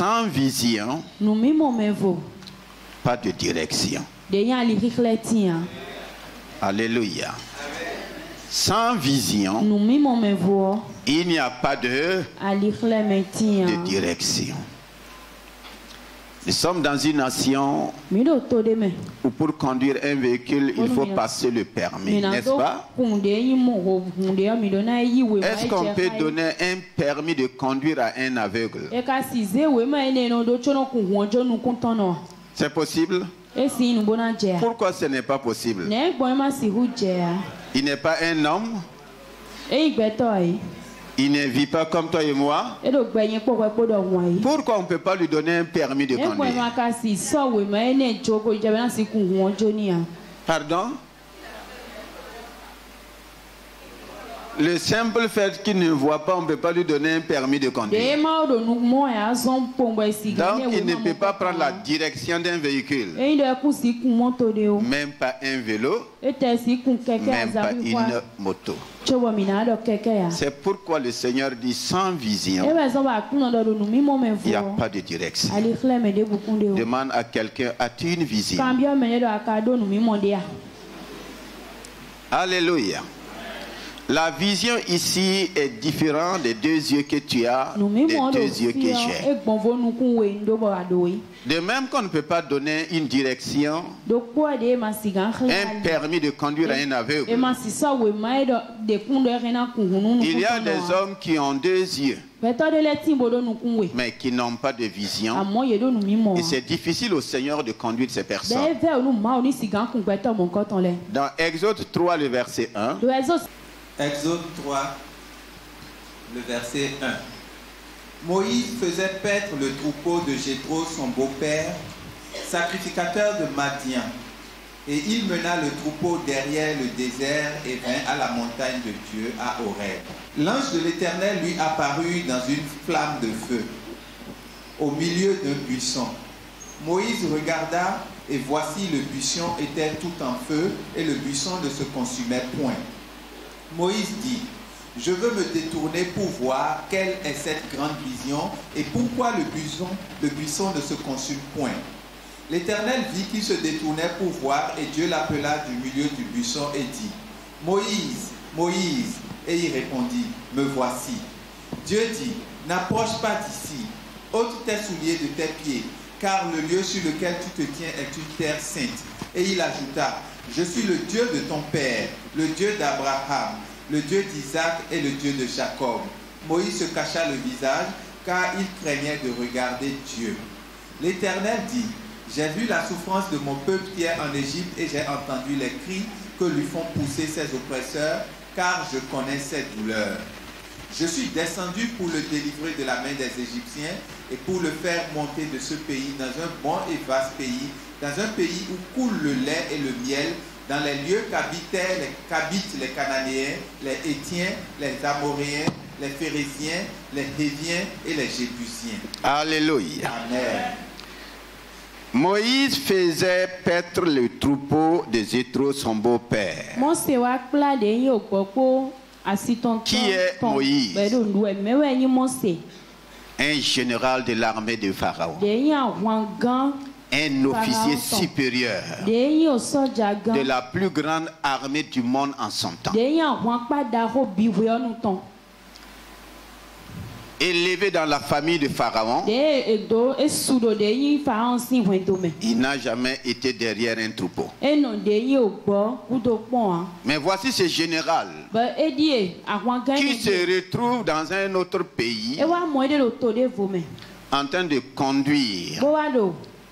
Sans vision, pas de direction. Alléluia. Sans vision, il n'y a pas de, de direction. Nous sommes dans une nation où pour conduire un véhicule, il faut passer le permis, n'est-ce pas? Est-ce qu'on peut donner un permis de conduire à un aveugle? C'est possible? Pourquoi ce n'est pas possible? Il n'est pas un homme, e il ne vit pas comme toi et moi. e Pourquoi on ne peut pas lui donner un permis de e conduire ka si sɔ we ma ene tso ko jɛ bɛ na si kun hu ojo ni a Pardon Le simple fait qu'il ne voit pas, on ne peut pas lui donner un permis de conduire. ga Donc il ne peut pas prendre la direction d'un véhicule. Même pas un vélo, même pas une moto. ya. C'est pourquoi le Seigneur dit sans vision, mɔ me il n'y a vo pas de direction. Demande à quelqu'un, as-tu une vision? Alléluia. La vision ici est différente des deux yeux que tu as, des deux yeux que fiɔ j'ai. De même qu'on ne peut pas donner une direction, un permis de conduire à un aveugle. Il y a des hommes qui ont deux yeux, mais qui n'ont pas de vision. Et c'est difficile au Seigneur de conduire ces personnes. Dans Exode 3, le verset 1, do ɛzɔ Exode 3, le verset 1. Moïse faisait paître le troupeau de Jéthro, son beau-père, sacrificateur de Madian. Et il mena le troupeau derrière le désert et vint à la montagne de Dieu, à Horeb. L'ange de l'Éternel lui apparut dans une flamme de feu, au milieu d'un buisson. Moïse regarda, et voici le buisson était tout en feu, et le buisson ne se consumait point. Moïse dit, je veux me détourner pour voir quelle est cette grande vision et pourquoi le buisson, ne se consume point. L'Éternel vit qu'il se détournait pour voir et Dieu l'appela du milieu du buisson et dit, Moïse, Moïse, et il répondit, me voici. Dieu dit, n'approche pas d'ici, ôte tes souliers de tes pieds, car le lieu sur lequel tu te tiens est une terre sainte. Et il ajouta, je suis le Dieu de ton père, le Dieu d'Abraham, le Dieu d'Isaac et le Dieu de Jacob. Moïse se cacha le visage, car il craignait de regarder Dieu. L'Éternel dit, j'ai vu la souffrance de mon peuple qui est en Égypte et j'ai entendu les cris que lui font pousser ses oppresseurs, car je connais ses douleurs. Je suis descendu pour le délivrer de la main des Égyptiens et pour le faire monter de ce pays dans un bon et vaste pays, dans un pays où coule le lait et le miel, dans les lieux qu'habitaient les, qu'habitent les Cananéens, les Hétiens, les Amoréens, les Phérésiens, les Héviens et les Jébusiens. Alléluia. Amen. Moïse faisait paître le troupeau de Jéthro, son beau-père. Qui est Moïse? Un général de l'armée de Pharaon. Un officier supérieur de la plus grande armée du monde en son temps. Élevé dans la famille de Pharaon, il n'a jamais été derrière un troupeau. kpɔn Mais voici ce général gan qui se retrouve dans un autre pays en train de conduire,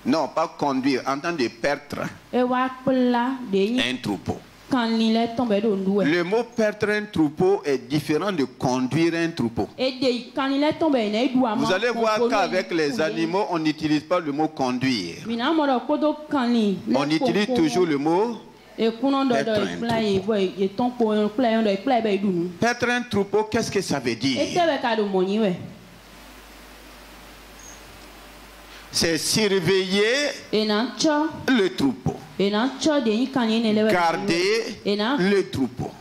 non pas conduire, en train de perdre un troupeau. Le mot perdre un troupeau est différent de conduire un troupeau. Vous allez voir qu'avec les animaux, on n'utilise pas le mot conduire. On utilise toujours le mot perdre un troupeau. Qu'est-ce que ça veut dire C'est surveiller le troupeau, garder le troupeau.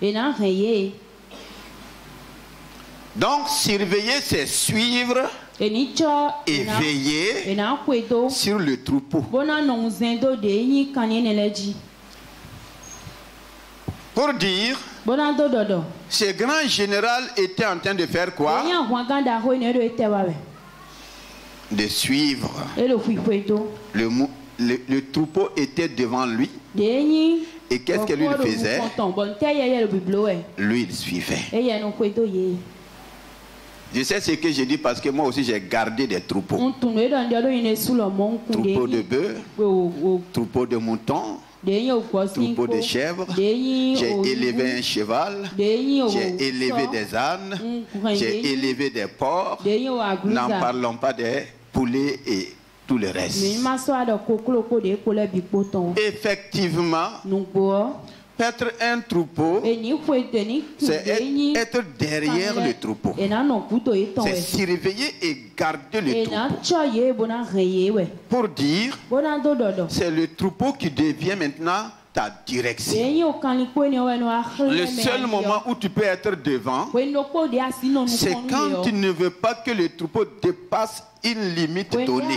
Donc surveiller, c'est suivre et veiller sur le troupeau. Pour dire, ce grand général était en train de faire quoi? De suivre. Le, mou- le- le troupeau était devant lui et qu'est-ce que lui faisait Lui, il suivait. Je sais ce que je dis parce que moi aussi j'ai gardé des troupeaux. ŋku de Troupeau de enyi bœufs, wo wo troupeau de moutons, de enyi wo gbɔ si troupeau ŋkɔ de chèvres. J'ai élevé un cheval. J'ai élevé des ânes. Mm, J'ai élevé des porcs. N'en parlons pas des poulets et tout le reste. Effectivement, paître un troupeau, c'est être, être derrière le troupeau. C'est surveiller et garder le troupeau. Pour dire, c'est le troupeau qui devient maintenant ta direction. Le seul moment où tu peux être devant, c'est quand tu ne veux pas que le troupeau dépasse une limite o donnée.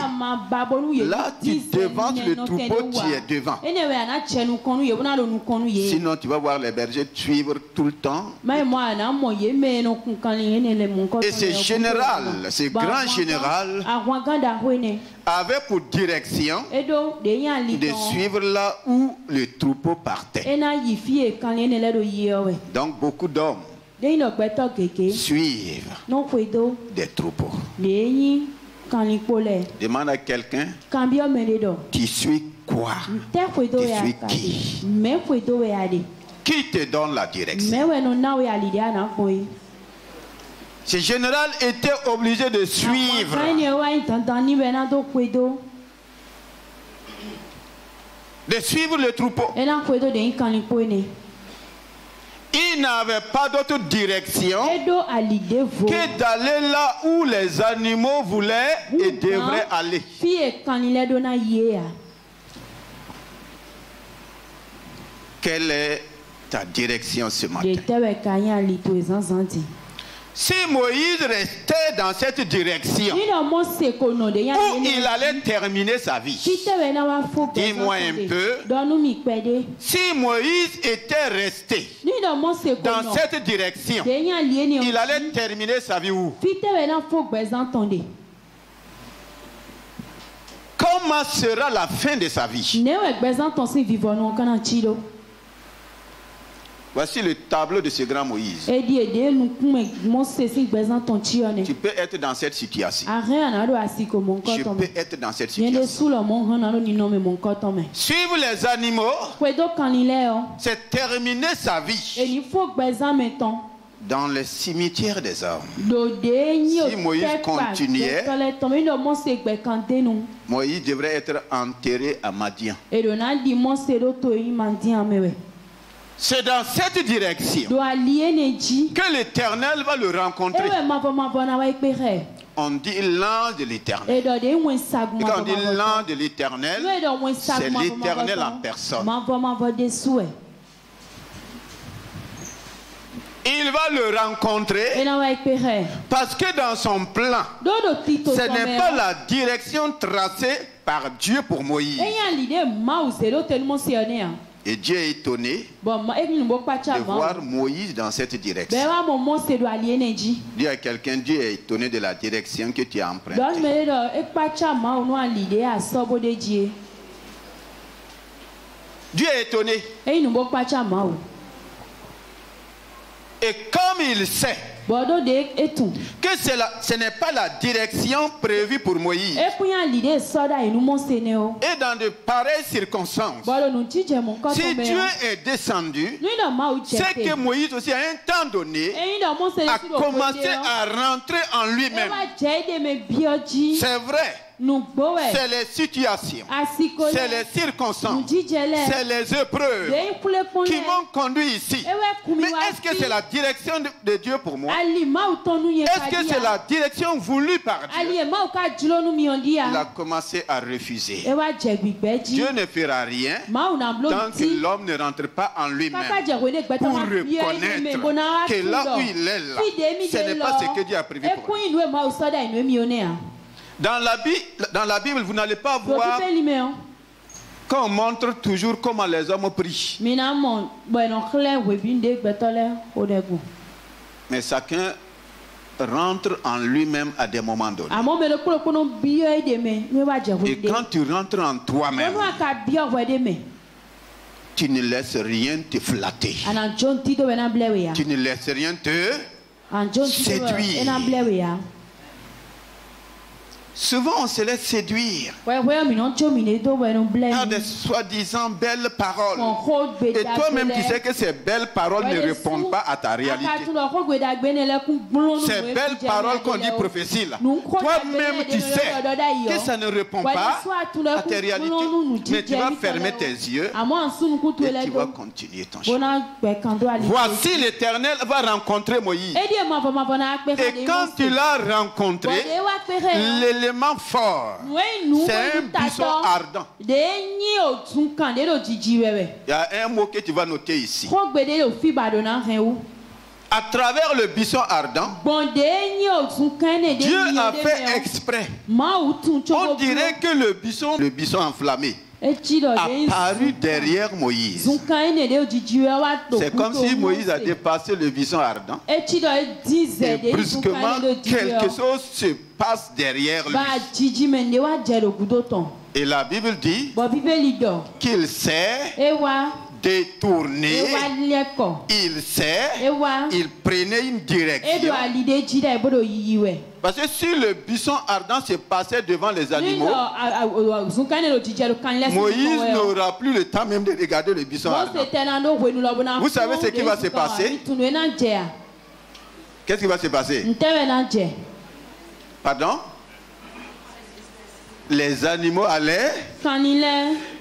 Là, tu devances le troupeau, tu es devant. Sinon, tu vas voir les bergers suivre tout le temps. Et c'est général, c'est grand général. Avait pour direction de suivre là où le troupeau partait. Donc, beaucoup d'hommes suivent des troupeaux. Demande à quelqu'un, tu suis quoi? Ya suis qui? Qui te donne la direction? Ce général était obligé de suivre. De suivre le troupeau. Il n'avait pas d'autre direction que d'aller là où les animaux voulaient et devraient aller. ya Quelle est ta direction ce matin? Si Moïse restait dans cette direction où il allait terminer sa vie, Dis-moi un peu. si Moïse était resté dans cette direction, il allait terminer sa vie où? Comment sera la fin de sa vie? Voici le tableau de ce grand Moïse. Tu peux être dans cette situation. Je peux être dans cette situation. mɛ Suivre les animaux, yɔ c'est terminer sa vie dans le cimetière des hommes. Si Moïse continuait- Moïse devrait être enterré à Madian. C'est dans cette direction que l'Éternel va le rencontrer. rẹ On dit l'ange de l'Éternel. Et quand on dit l'ange de l'Éternel, c'est l'Éternel en personne. Il va le rencontrer parce que dans son plan, ce n'est pas la direction tracée par Dieu pour Moïse. Et Dieu est étonné de voir Moïse dans cette direction. jí Dis à quelqu'un, Dieu est étonné de la direction que tu as empruntée. dzie Dieu est étonné. Et comme il sait que ce n'est pas la direction prévue pour Moïse, et dans de pareilles circonstances, si Dieu bɛ est descendu, c'est que Moïse aussi à un temps donné a commencé o à rentrer en lui-même. C'est vrai. C'est les situations, c'est les circonstances, c'est les épreuves qui m'ont conduit ici. kumi Mais est-ce que c'est la direction de, Dieu pour moi? Est-ce que c'est ya la direction voulue par Dieu? Di Il a commencé à refuser. dzi Dieu ne fera rien tant que l'homme ne rentre pas en lui-même pour reconnaître que là où il est là, ce n'est pas ce que Dieu a prévu lɔ pour ekun Dans la, Bible, dans la Bible, vous n'allez pas voir yɔ qu'on montre toujours comment les hommes prient. Mais chacun rentre en lui-même à des moments donnés. dze Et quand tu rentres en toi-même, tu ne laisses rien te flatter. wɔ ya Tu ne laisses rien te... wɔ Séduire. Souvent, on se laisse séduire par des soi-disant belles paroles. Et toi-même, tu sais que ces belles paroles ne répondent pas à ta réalité. nu Ces belles paroles qu'on dit prophétie là, toi-même tu sais que ça ne répond pas à tes réalités, mais tu vas fermer tes yeux et tu vas continuer ton chemin. ali Voici l'Éternel va rencontrer Moïse. Et quand il l'a rencontré, l'élément fort, c'est un buisson ardent. Il y a un mot que tu vas noter ici. À travers le buisson ardent, Dieu a fait exprès. On dirait que le buisson, le buisson enflammé, etsi dɔ a de paru derrière Moïse. C'est comme si Moïse a dépassé le buisson ardent. Et brusquement, quelque chose se passe derrière lui. Et la Bible dit qu'il détourné, lɛ kɔ il ewa il prenait une direction. Parce que si le buisson ardent se passait devant les animaux, Moïse n'aura plus le temps même de regarder le buisson ardent. Vous savez ce qui va se passer? Qu'est-ce qui va se passer? Pardon? Les animaux allaient.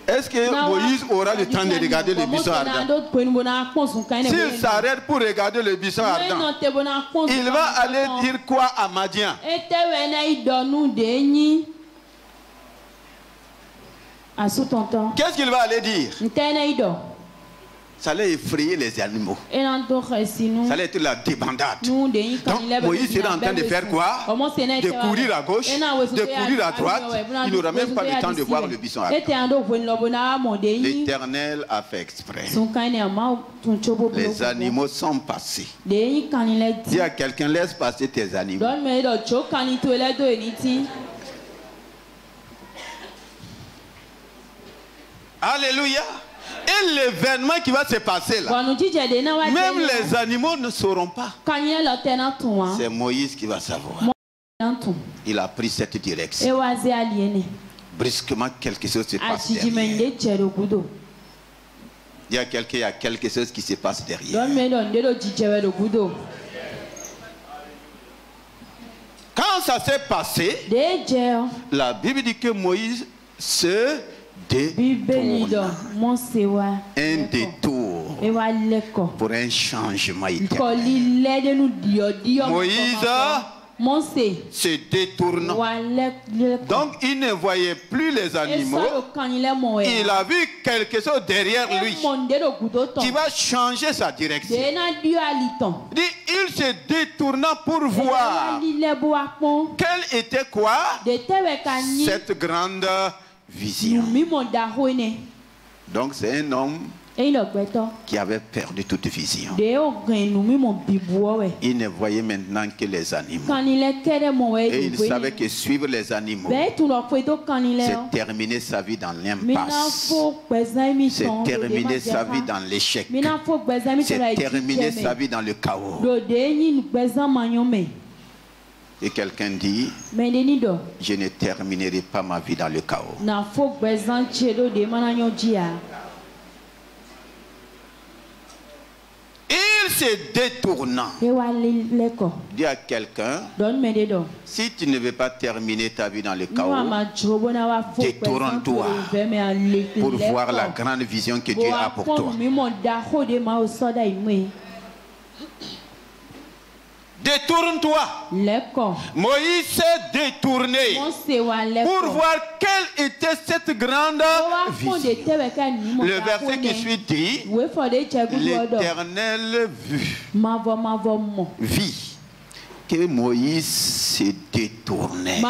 Est-ce que Moïse aura le temps de regarder le buisson ardent S'il s'arrête pour regarder le buisson ardent, il va aller dire quoi à Madian? Qu'est-ce qu'il va aller dire? Ça allait effrayer les animaux. nu Ça allait être la débandade. Donc Moïse sera en train de faire quoi De courir à gauche, de courir à droite. Il n'aura même pas le temps de voir le nyi L'Éternel a fait exprès. Les animaux sont passés. Dis di à quelqu'un, laisse passer tes animaux. Alléluia. Et l'événement qui va se passer là, même les animaux ne sauront pas. wa C'est Moïse qui va savoir. Il a pris cette direction. Brusquement, quelque chose se passe atsidime derrière. Il y a quelqu'un, il y a quelque chose qui se passe derrière. Quand ça s'est passé, la Bible dit que Moïse se détourna. Un détour pour un changement éternel. Moïse se kɔ Donc il ne voyait plus les animaux. Il a vu quelque chose derrière lui qui va changer sa direction. Il dit, il se détournant pour voir quelle était quoi cette grande vision. Donc c'est un homme qui avait perdu toute vision. Il ne voyait maintenant que les animaux. Et il savait que suivre les animaux, lɛ c'est terminer sa vie dans l'impasse. C'est terminer sa vie dans l'échec. C'est terminer sa vie dans le chaos. Et quelqu'un dit, je ne terminerai pas ma vie dans le chaos. Il se détournant, dis à quelqu'un, si tu ne veux pas terminer ta vie dans le chaos, détourne-toi pour voir la grande vision que Dieu a pour toi. Détourne-toi. Moïse s'est détourné pour voir quelle était cette grande vie. Le verset qui suit dit L'éternel vit. Que Moïse s'est détourné.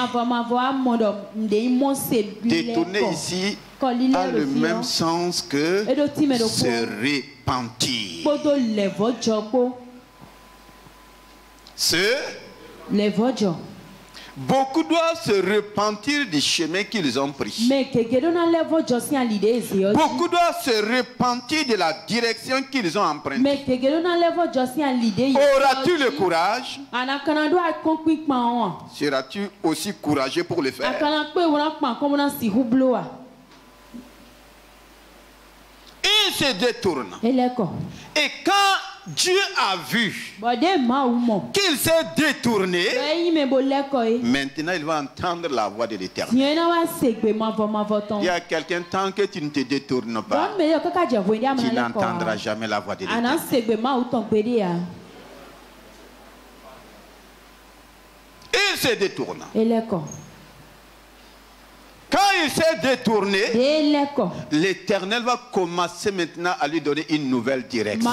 Détourné ici a le même sens que se repentir. Ce les. Beaucoup doivent se repentir du chemin qu'ils ont pris. Beaucoup doivent se repentir de la direction qu'ils ont empruntée. Auras-tu le courage? Seras-tu aussi courageux pour le faire? Il se détourne. Et quand Dieu a vu qu'il s'est détourné. Maintenant, il va entendre la voix de l'éternel. Il y a quelqu'un, tant que tu ne te détournes pas, tu n'entendras jamais la voix de l'éternel. Il se détourne. Quand il s'est détourné, l'Éternel va commencer maintenant à lui donner une nouvelle direction.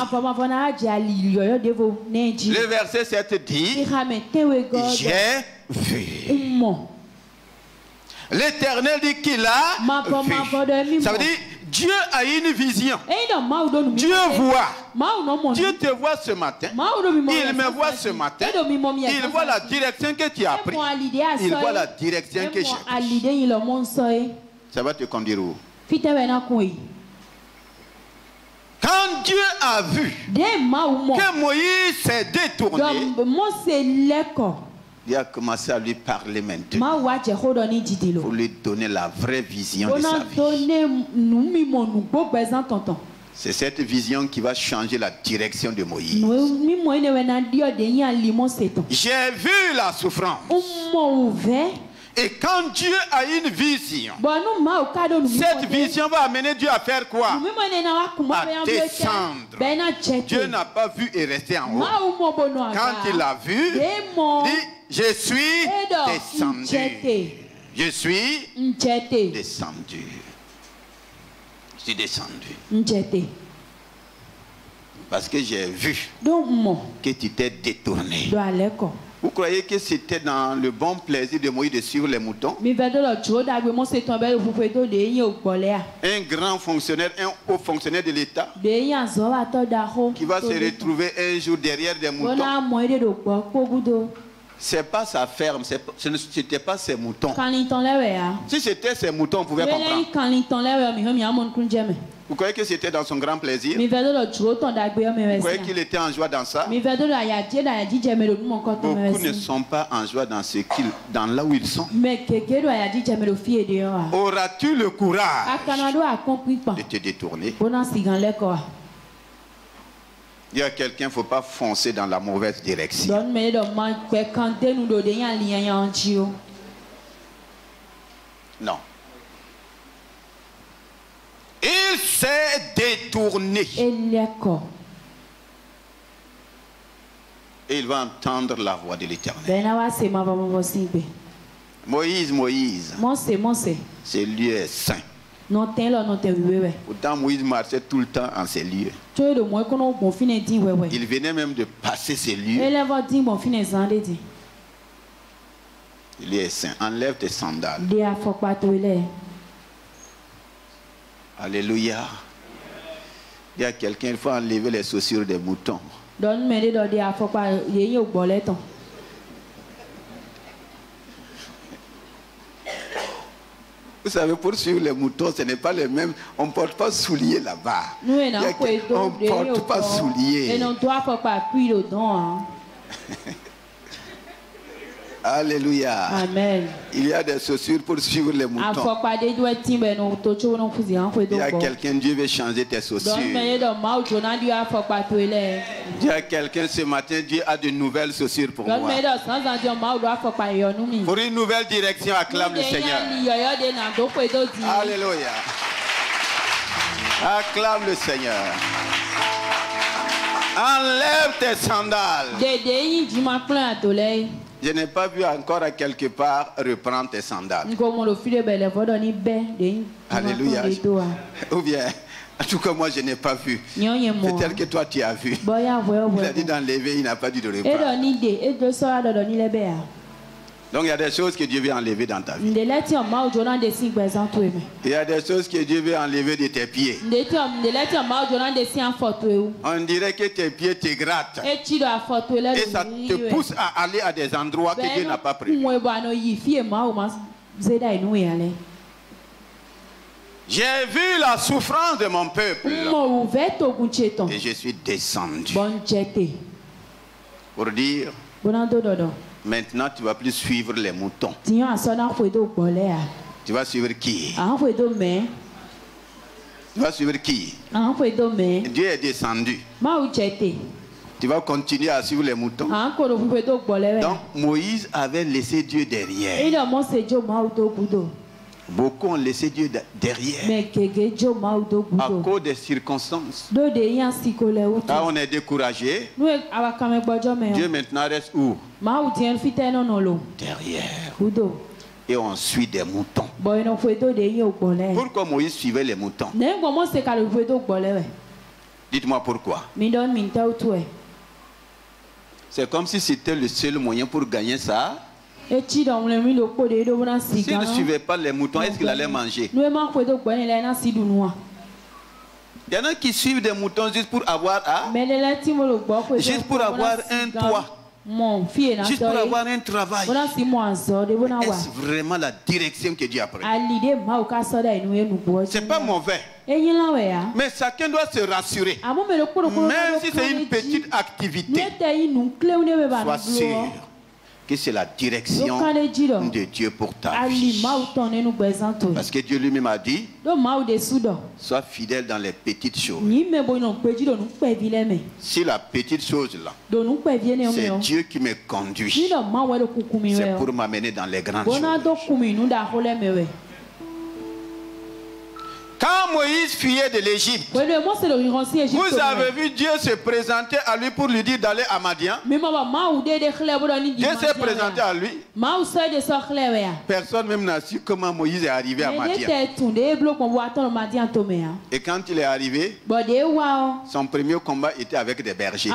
Le verset 7 dit, j'ai vu. L'Éternel dit qu'il a vu. Ça veut dire Dieu a une vision. Dieu voit. Dieu te voit ce matin. Il me voit ce matin. Il voit la direction que tu as prise. Il voit la direction que j'ai. Ça va te conduire où? Quand Dieu a vu que Moïse s'est détourné, il a commencé à lui parler maintenant. Pour lui donner la vraie vision de sa vie. C'est cette vision qui va changer la direction de Moïse. J'ai vu la souffrance. Et quand Dieu a une vision, cette vision va amener Dieu à faire quoi? À descendre. Dieu n'a pas vu et resté en haut. Quand il a vu, dit je suis descendu. Je suis descendu. Je suis descendu. Parce que j'ai vu que tu t'es détourné. Vous croyez que c'était dans le bon plaisir de Moïse de suivre les moutons? Un grand fonctionnaire, un haut fonctionnaire de l'État qui va se retrouver un jour derrière des moutons c'est pas sa ferme, ce n'était pas ses moutons. Si c'était ses moutons, on pouvait comprendre. Vous croyez que c'était dans son grand plaisir? Vous croyez qu'il était en joie dans ça? Beaucoup ne sont pas en joie dans, ce dans là où ils sont. Auras-tu le courage de te détourner? Il y a quelqu'un, il ne faut pas foncer dans la mauvaise direction. Non. Il s'est détourné. Et il va entendre la voix de l'éternel. Moïse, Moïse. C'est lui est saint. Pourtant, Moïse marchait tout le temps en ces lieux. Il venait même de passer ces lieux. Il est saint. Enlève tes sandales. Alléluia. Il y a quelqu'un, il faut enlever les chaussures des moutons. Vous savez, pour suivre les moutons, ce n'est pas le même. On ne porte pas souliers là-bas. On ne porte pas souliers. Alléluia. Amen. Il y a des chaussures pour suivre les moutons. Il y a quelqu'un, Dieu veut changer tes chaussures. Il y a quelqu'un ce matin, Dieu a de nouvelles chaussures pour moi. Pour une nouvelle direction, acclame le Seigneur. Alléluia. Acclame le Seigneur. Enlève tes sandales. Je n'ai pas vu encore à quelque part reprendre tes sandales. Alléluia. Ou bien, en tout cas, moi, je n'ai pas vu. Peut-être que toi, tu as vu. Il a dit d'enlever, il n'a pas dit de reprendre. Donc il y a des choses que Dieu veut enlever dans ta vie. Il y a des choses que Dieu veut enlever de tes pieds. On dirait que tes pieds te grattent. Et ça te pousse à aller à des endroits que Dieu n'a pas prévus. J'ai vu la souffrance de mon peuple. Et je suis descendu. Pour dire. Maintenant, tu vas plus suivre les moutons. Tu vas suivre qui? Tu vas suivre qui? Dieu est descendu. Tu vas continuer à suivre les moutons. Donc Moïse avait laissé Dieu derrière. Beaucoup ont laissé Dieu derrière. À cause des circonstances. Là, on est découragé. Dieu maintenant reste où? Derrière. Et on suit des moutons. Pourquoi Moïse suivait les moutons? Dites-moi pourquoi. C'est comme si c'était le seul moyen pour gagner ça. S'il ne suivait pas les moutons, est-ce qu'il allait manger? Il y en a qui suivent des moutons juste pour avoir à, juste pour avoir un toit. Juste pour avoir un travail. Est-ce vraiment la direction que Dieu a prise? C'est pas mauvais. Mais chacun doit se rassurer. Même si c'est une petite activité, sois sûr que c'est la direction de Dieu pour ta vie. Parce que Dieu lui-même a dit, sois fidèle dans les petites choses. Si la petite chose là, c'est Dieu qui me conduit, c'est pour m'amener dans les grandes choses. Quand Moïse fuyait de l'Égypte, vous avez vu Dieu se présenter à lui pour lui dire d'aller à Madian. Dieu s'est présenté à lui. Personne même n'a su comment Moïse est arrivé à Madian. Et quand il est arrivé, son premier combat était avec des bergers.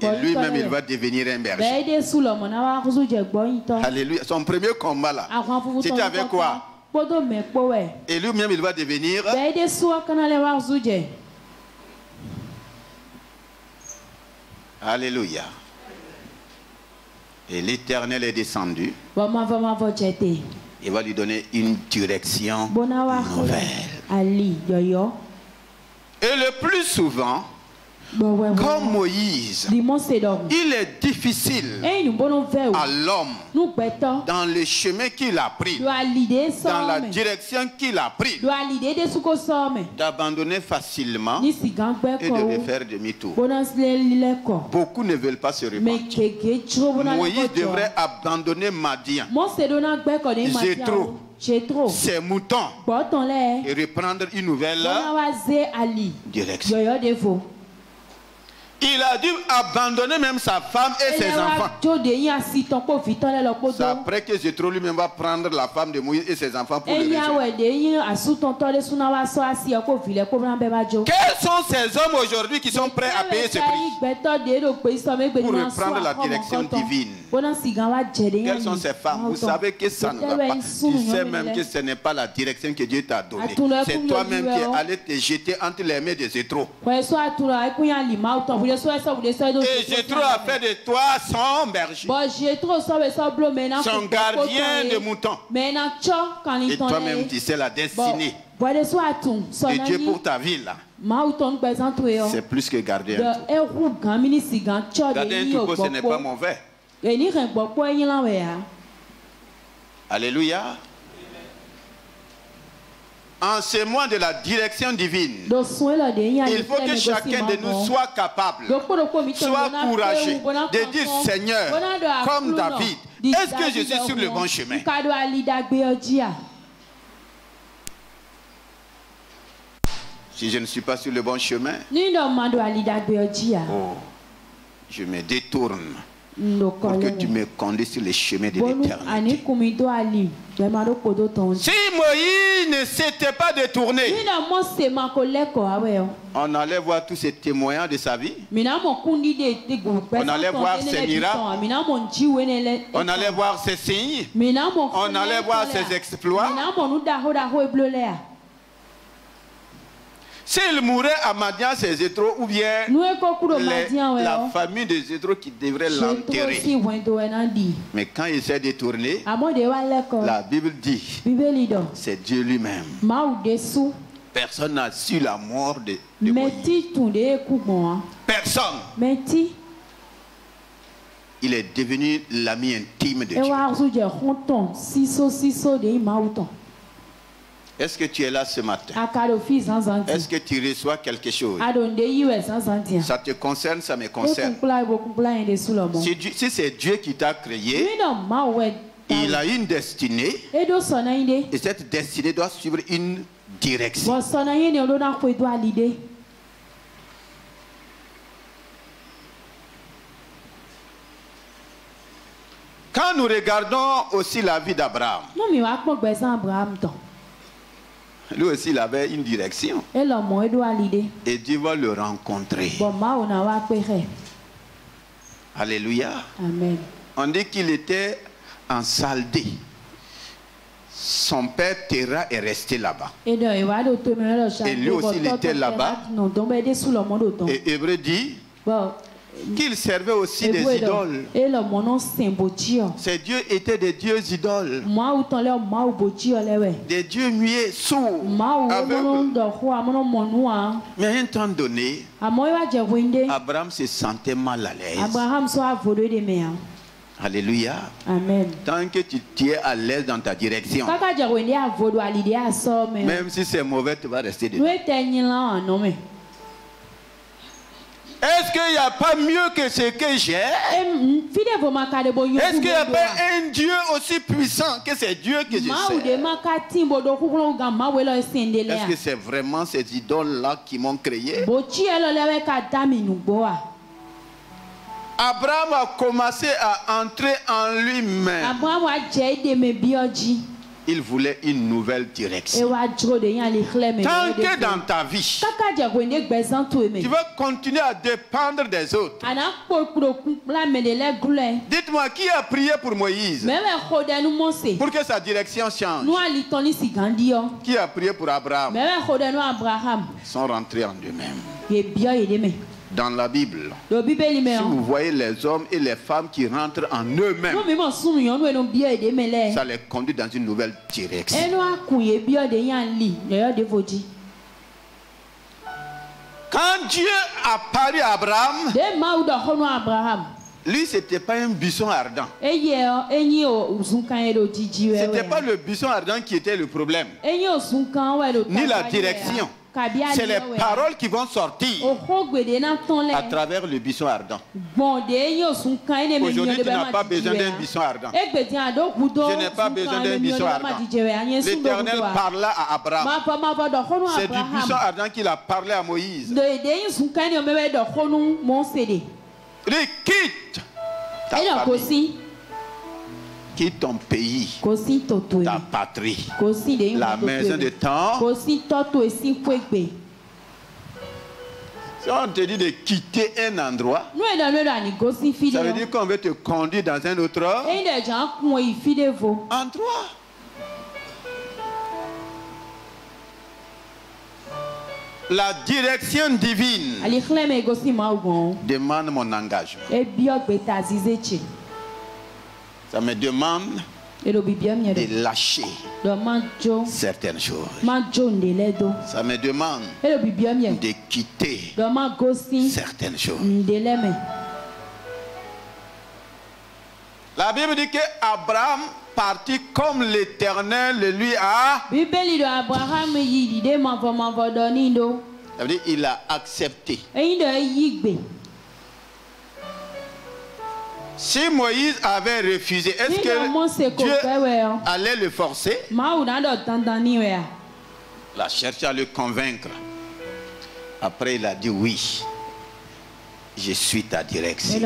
Et lui-même, il va devenir un berger. Alléluia. Son premier combat là, c'était avec quoi? Et lui-même, il va devenir. Alléluia. Et l'Éternel est descendu. Il va lui donner une direction nouvelle. Et le plus souvent, comme Moïse, il est difficile à l'homme. Dans le chemin qu'il a pris, dans la direction qu'il a pris, d'abandonner facilement et de faire demi-tour. Beaucoup ne veulent pas se répandre. Moïse devrait abandonner Madian, Jétro, ses moutons. Et reprendre une nouvelle direction. Il a dû abandonner même sa femme et ses enfants. C'est après que Jétro lui-même va prendre la femme de Moïse et ses enfants pour le Quels sont ces hommes aujourd'hui qui sont prêts à payer ce prix pour reprendre la direction divine. Quelles sont ces femmes? Vous savez que ça ne va pas. Tu sais même que ce n'est pas la direction que Dieu t'a donnée. C'est toi-même qui es allé te jeter entre les mains de Jétro. Et Jétro a fait de toi son berger. Son gardien de moutons. Et toi-même, tu sais la destinée de Dieu pour ta vie là. C'est plus que garder un troupeau. Garder un troupeau, ce n'est pas mauvais. Alléluia. En ce mois de la direction divine, il faut que chacun de nous soit capable, soit courageux de dire Seigneur, comme David, est-ce que je suis sur le bon chemin? Si je ne suis pas sur le bon chemin, oh, je me détourne pour que tu me conduises sur les chemins de l'éternité. Si Moïse ne s'était pas détourné, on allait voir tous ces témoignages de sa vie. On allait voir ses miracles. On allait voir ses signes. On allait voir ses exploits. S'il mourait à Madian, c'est Zétro ou bien la famille de Zétro qui devrait l'enterrer. Mais quand il s'est détourné, la Bible dit, c'est Dieu lui-même. Personne n'a su la mort de, de Moïse. Personne. Il est devenu l'ami intime de Dieu. Est-ce que tu es là ce matin? Est-ce que tu reçois quelque chose? Ça te concerne, ça me concerne. Si, c'est Dieu qui t'a créé, il a une destinée. Et cette destinée doit suivre une direction. Quand nous regardons aussi la vie d'Abraham, lui aussi, il avait une direction. Et Dieu va le rencontrer. Alléluia. Amen. On dit qu'il était en Saldé. Son père Terra est resté là-bas. Et lui aussi, il était là-bas. Et Hébreu dit qu'il servait aussi des idoles. Ces dieux étaient des dieux idoles. Des dieux muets, sourds, Mais à un temps donné, Abraham se sentait mal à l'aise. Alléluia. Amen. Tant que tu, es à l'aise dans ta direction, même si c'est mauvais, tu vas rester dedans. Est-ce qu'il n'y a pas mieux que ce que j'ai? Est-ce qu'il n'y a pas un Dieu aussi puissant que ce Dieu que je sais? Est-ce que c'est vraiment ces idoles-là qui m'ont créé? Abraham a commencé à entrer en lui-même il voulait une nouvelle direction. Tant que dans ta vie, tu vas continuer à dépendre des autres. Dites-moi, qui a prié pour Moïse? Pour que sa direction change. Qui a prié pour Abraham? Ils sont rentrés en eux-mêmes dans la Bible. Si vous voyez les hommes et les femmes qui rentrent en eux-mêmes, ça les conduit dans une nouvelle direction. Quand Dieu a à Abraham, lui, ce n'était pas un buisson ardent. Ce n'était pas le buisson ardent qui était le problème, ni la direction. C'est les paroles qui vont sortir à travers le buisson ardent. Aujourd'hui, tu n'as pas besoin d'un buisson ardent. Je n'ai pas besoin d'un buisson ardent. L'Éternel parla à Abraham. C'est du buisson ardent qu'il a parlé à Moïse. Il quitte ta famille quitte ton pays, ta patrie, la maison de temps. Si on te dit de quitter un endroit, ça veut dire qu'on veut te conduire dans un autre endroit. La direction divine demande mon engagement. Ça me demande de lâcher certaines choses. Ça me demande de quitter certaines choses. La Bible dit que Abraham partit comme l'Éternel lui a. Ça veut dire il a accepté. Si Moïse avait refusé, est-ce que Dieu ọ́. allait le forcer? Màá náà dọ̀ dandan ní wẹ̀ à. Il a cherché à le convaincre. Après, il a dit oui. Je suis ta direction.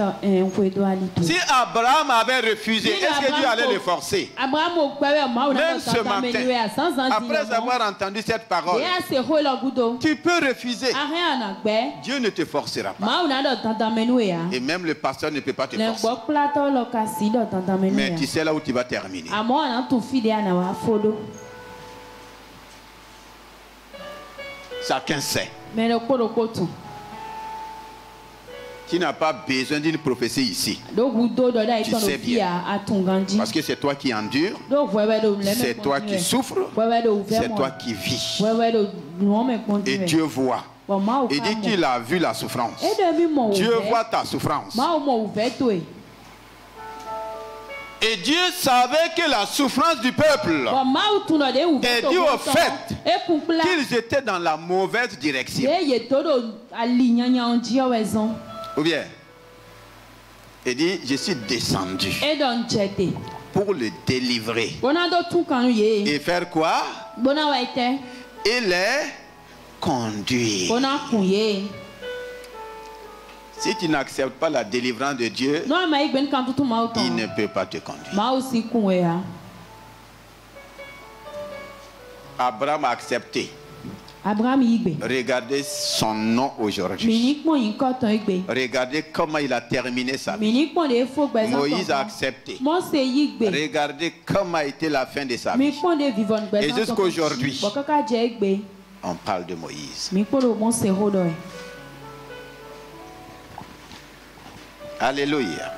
tó. Si Abraham avait refusé, est-ce que Dieu allait le forcer? Même ce matin, après avoir entendu cette parole, tu peux refuser. Gbẹ́. Dieu ne te forcera pas. À. Et même le pasteur ne peut pas te forcer. Mais nu tu sais là où tu vas terminer. Do. Chacun sait. Tu n'as pas besoin d'une prophétie ici. Tu sais jí. Parce que c'est toi qui endures, c'est toi qui souffres, c'est toi qui vis. Et Dieu voit. Il dit qu'il a vu la souffrance. Dieu voit ta souffrance. Et Dieu savait que la souffrance du peuple, to dit au fait qu'ils étaient dans la mauvaise direction. Ou bien, il dit, je suis descendu pour le délivrer. Et faire quoi? Et les conduire. Si tu n'acceptes pas la délivrance de Dieu, il ne peut pas te conduire. ya Abraham a accepté. Abraham Regardez son nom aujourd'hui. Regardez comment il a terminé sa vie. Moïse a accepté. Regardez comment a été la fin de sa vie. Et jusqu'aujourd'hui. On parle de Moïse. Alléluia.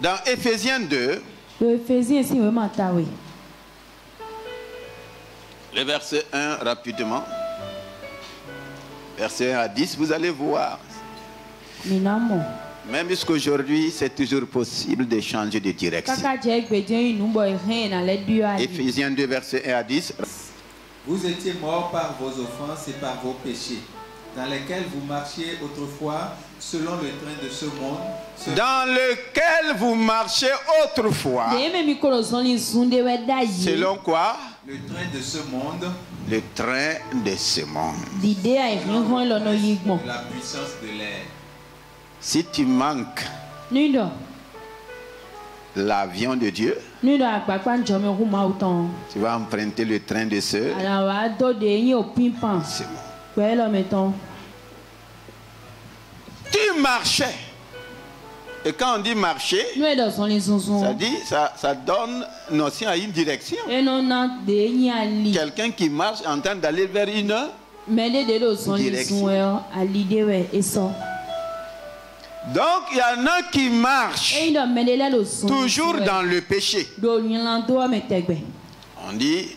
Dans Éphésiens 2, le verset 1 rapidement. Verset 1 à 10, vous allez voir. Même jusqu'aujourd'hui, c'est toujours possible de changer de direction. Éphésiens 2, verset 1 à 10. Vous étiez morts par vos offenses et par vos péchés, dans lesquels vous marchiez autrefois selon le train de ce monde, Dans lequel vous marchez autrefois. Selon quoi? le train de ce monde, Le train de ce monde. la puissance de l'air. Si tu manques l'avion de Dieu, tu vas emprunter le train de ce, ala wa Tu marchais. Et quand on dit marcher, ça dit, ça, ça donne notion à une direction. Quelqu'un qui marche en train d'aller vers une. Direction. Donc il y en a qui marchent toujours dans le péché. On dit,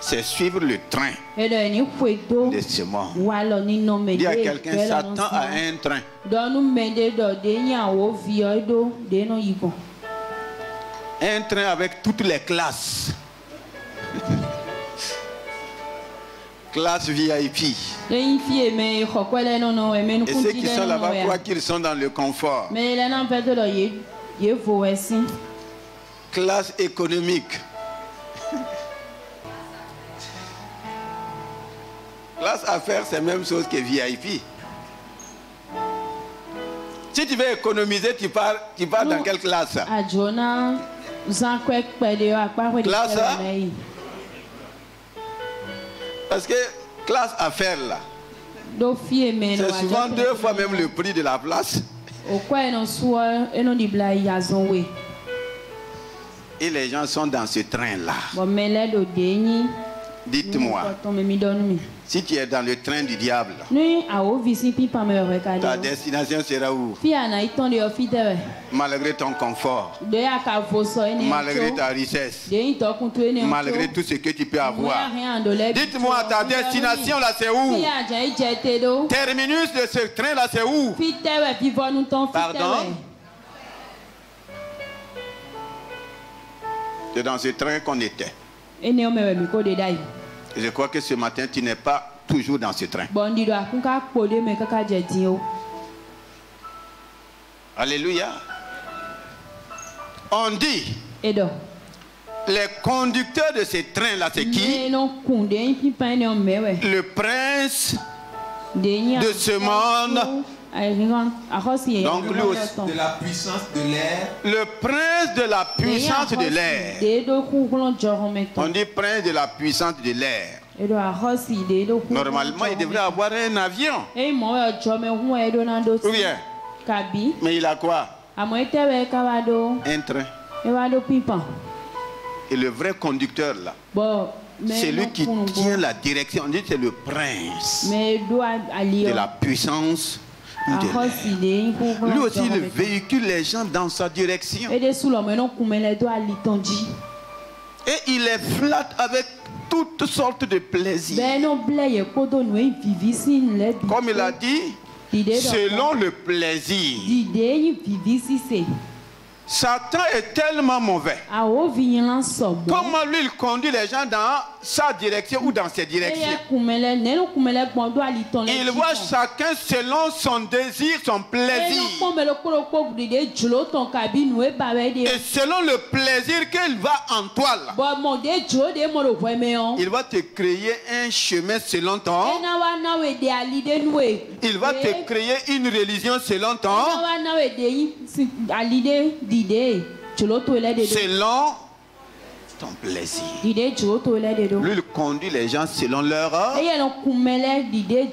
c'est suivre le train de ce monde. Dis à quelqu'un, à sun un train. Un train avec toutes les classes. Classe VIP. Et ceux qui sont là-bas croient qu'ils sont dans le confort. Classe économique. Classe affaires, c'est la même chose que VIP. Si tu veux économiser, tu pars, tu pars dans quelle classe? Classe. Parce que classe affaires, là, c'est souvent deux fois même le prix de la place. Et les gens sont dans ce train-là. Dites-moi, si tu es dans le train du diable, ta destination sera où? Malgré ton confort, malgré ta richesse, malgré tout ce que tu peux avoir. Dites-moi, ta destination là c'est où? Terminus de ce train là c'est où? Pardon? C'est dans ce train qu'on était. Je crois que ce matin, tu n'es pas toujours dans ce train. Alléluia. On dit. Les conducteurs de ce train-là, c'est qui? Le prince de ce monde donc lui aussi. De la puissance de l'air. Le prince de la puissance de l'air. On dit prince de la puissance de l'air. Normalement, il devrait avoir un avion. Ou bien. Mais il a quoi? Un train. Et le vrai conducteur là. C'est lui qui tient la direction. On dit c'est le prince de la puissance lui aussi, il véhicule les gens dans sa direction. Et il les flatte avec toutes sortes de plaisirs. Comme il a dit, selon le plaisir. Satan est tellement mauvais. Comment lui il conduit les gens dans sa direction ou dans ses directions? Il voit chacun selon son désir, son plaisir. Et selon le plaisir qu'il va en toi. Il va te créer un chemin selon ton. Il va te créer une religion selon ton. Selon ton plaisir. Lui, il conduit les gens selon leur,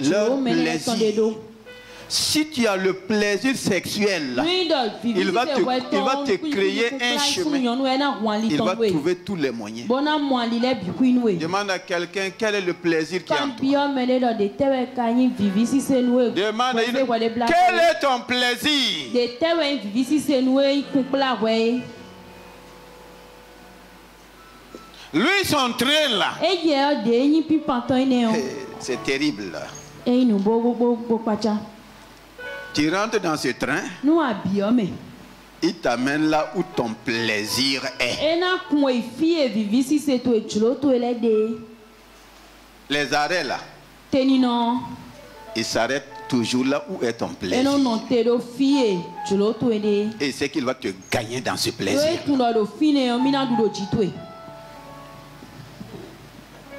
leur plaisir. Si tu as le plaisir sexuel, il va te, il va te créer un chemin. Il va trouver tous les moyens. Demande à quelqu'un quel est le plaisir qui est en toi. Demande à quel est ton plaisir. Lui, son train là. C'est terrible. Tu rentres dans ce train. Il t'amène là où ton plaisir est. Les arrêts là. Il s'arrête toujours là où est ton plaisir. Et c'est qu'il va te gagner dans ce plaisir.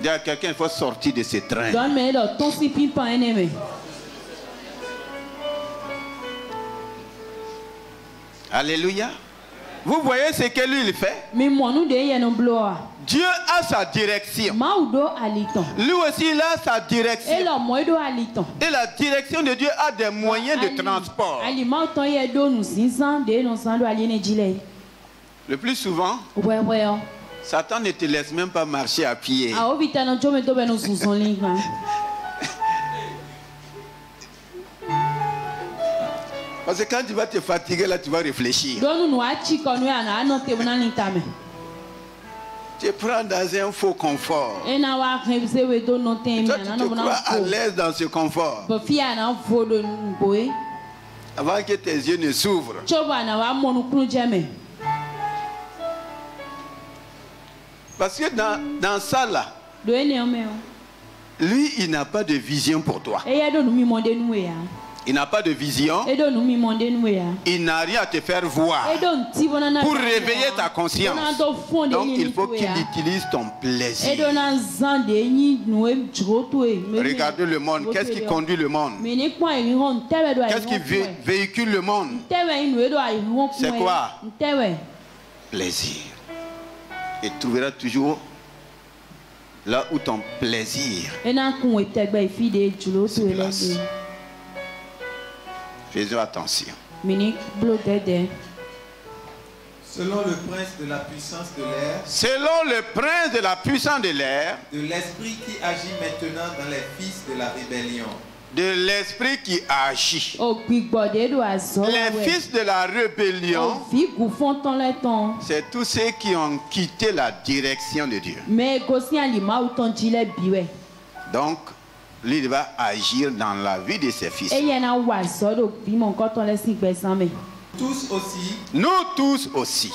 Dis à quelqu'un, il faut sortir de ce train. Alléluia. Vous voyez ce que lui il fait? Dieu a sa direction. Lui aussi il a sa direction. Et la direction de Dieu a des moyens de transport. Le plus souvent, Satan ne te laisse même pas marcher à pied. Parce que quand tu vas te fatiguer, là, tu vas réfléchir. Tu prends dans un faux confort. Et toi, tu te crois à l'aise dans ce confort. Avant que tes yeux ne s'ouvrent. Parce que dans, dans ça là, lui, il n'a pas de vision pour toi. Il n'a pas de vision. Il n'a rien à te faire voir. Pour réveiller ta conscience. Donc il faut qu'il utilise ton plaisir. Regardez le monde. Qu'est-ce qui conduit le monde? Qu'est-ce qui véhicule le monde? C'est quoi? Plaisir. Et tu trouveras toujours là où ton plaisir se place. Faisons attention. Selon le prince de la puissance de l'air. Selon le prince de la puissance de l'air. De l'esprit qui agit maintenant dans les fils de la rébellion. De l'esprit qui agit. Les fils de la rébellion. C'est tous ceux qui ont quitté la direction de Dieu. Donc, lui va agir dans la vie de ses fils. Tous aussi. Nous tous aussi.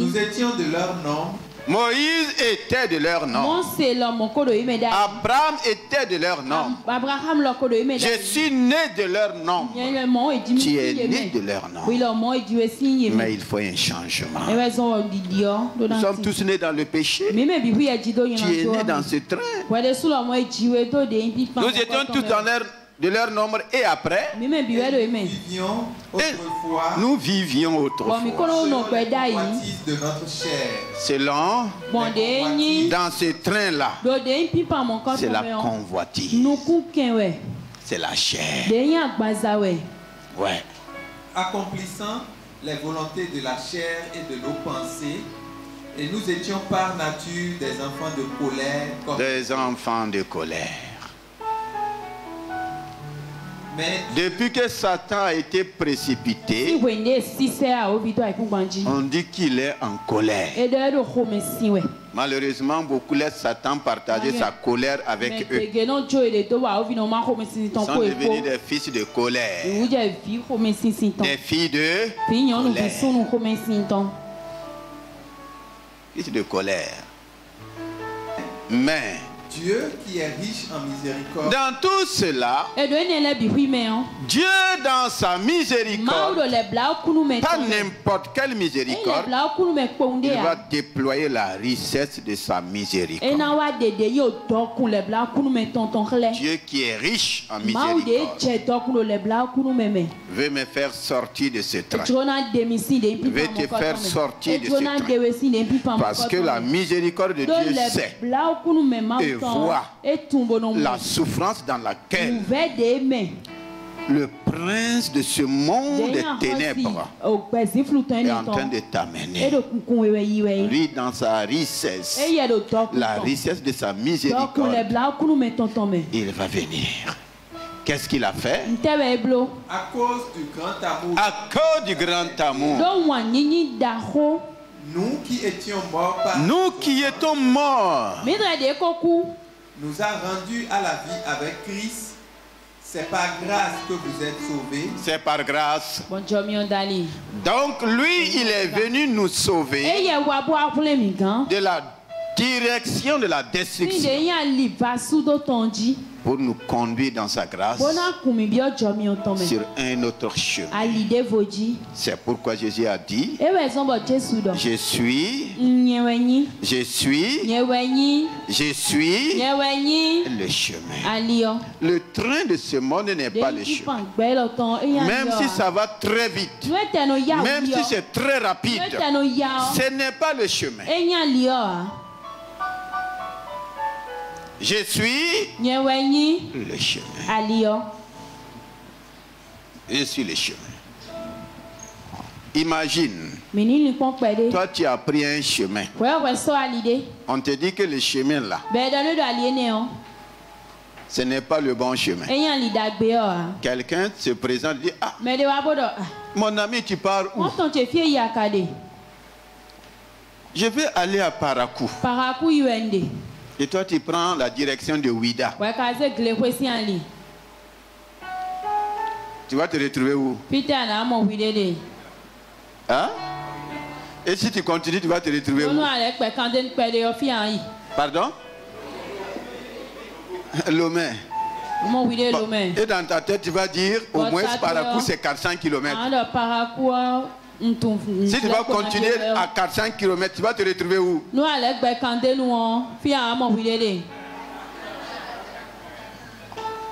Nous étions de leur nom. Moïse était de leur nom. Abraham était de leur nom. Je suis né de leur nom. Tu es né de leur nom. Mais il faut un changement. Nous sommes tous nés dans le péché. Tu es né dans ce train. Nous étions tous dans leur de leur nombre et après. Nous vivions autrefois. Nous vivions autrefois. de notre chair. Selon. Dans ce train-là. C'est la convoitise. C'est la chair. Ouais. Accomplissant les volontés de la chair et de nos pensées. Et nous étions par nature des enfants de colère. Des enfants de colère. Depuis que Satan a été précipité, on dit qu'il est en colère. Malheureusement, beaucoup laissent Satan partager sa colère avec eux. Ils sont devenus des fils de colère. Des filles de colère. Fils de colère. Mais Dieu qui est riche en miséricorde. Dans tout cela, Dieu dans sa miséricorde, pas n'importe quelle miséricorde, il va déployer la richesse de sa miséricorde. Dieu qui est riche en miséricorde. veut me faire sortir de ce train. Veut te faire sortir de ce train. Parce que la miséricorde de Dieu sait la souffrance dans laquelle le prince de ce monde des ténèbres est en train de t'amener. Lui, dans sa richesse, la richesse de sa miséricorde, il va venir. Qu'est-ce qu'il a fait? À cause du grand amour. À cause du grand amour. Nous qui étions morts par Nous qui étions morts nous a rendus à la vie avec Christ. C'est par grâce que vous êtes sauvés. C'est par grâce. Donc lui, il est venu nous sauver de la direction de la destruction pour nous conduire dans sa grâce sur un autre chemin. C'est pourquoi Jésus a dit Je suis, je suis, je suis le chemin. Le train de ce monde n'est pas le chemin. Même si ça va très vite, même si c'est très rapide, ce n'est pas le chemin. Je suis le chemin. Je suis le chemin. Imagine. Toi, tu as pris un chemin. On te dit que le chemin là, ce n'est pas le bon chemin. Quelqu'un se présente et dit Ah, mon ami, tu pars où? Je vais aller à Parakou. Et toi, tu prends la direction de Ouida. Tu vas te retrouver où? Hein? Et si tu continues, tu vas te retrouver où? Pardon? Lomé. Et dans ta tête, tu vas dire, au moins Parakou, c'est 400 km. Si tu vas continuer à 400 km, tu vas te retrouver où?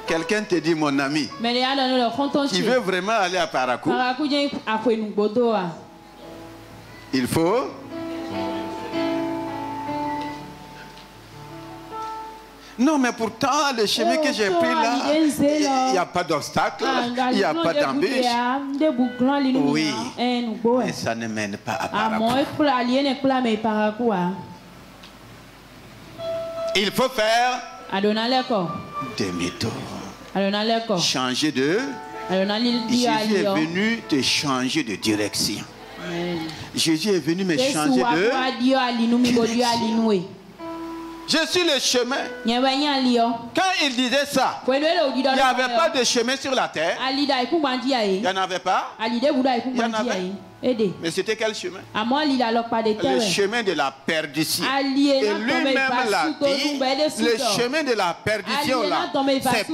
Quelqu'un te dit, mon ami, tu veux vraiment aller à Parakou Il faut. Non, mais pourtant, le chemin que j'ai pris là, il n'y a pas d'obstacle, il n'y a pas d'embûche. Oui, mais ça ne mène pas à Parakou. Il faut faire demi-tour. Changer de... Jésus est venu te changer de direction. Jésus est venu me changer de direction. Je suis le chemin. Quand il disait ça, il n'y avait pas de chemin sur la terre. Il n'y en avait pas. Il y en avait. Mais c'était quel chemin? Le chemin de la perdition. Et lui-même l'a dit, le chemin de la perdition là, c'est.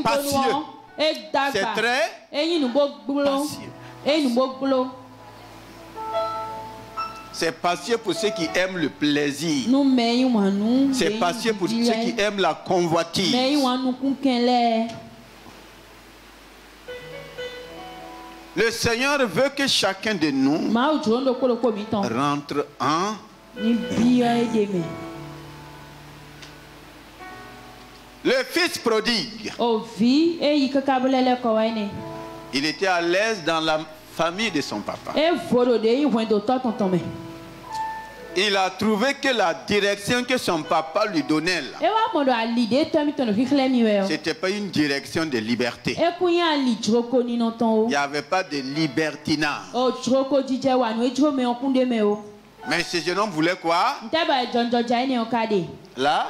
C'est très. C'est patient pour ceux qui aiment le plaisir. C'est patient pour ceux qui aiment la convoitise. Le Seigneur veut que chacun de nous rentre en le fils prodigue. Il était à l'aise dans la famille de son papa. Il a trouvé que la direction que son papa lui donnait là, c'était pas une direction de liberté. Il n'y avait pas de libertinage. Mais ce jeune homme voulait quoi? Là?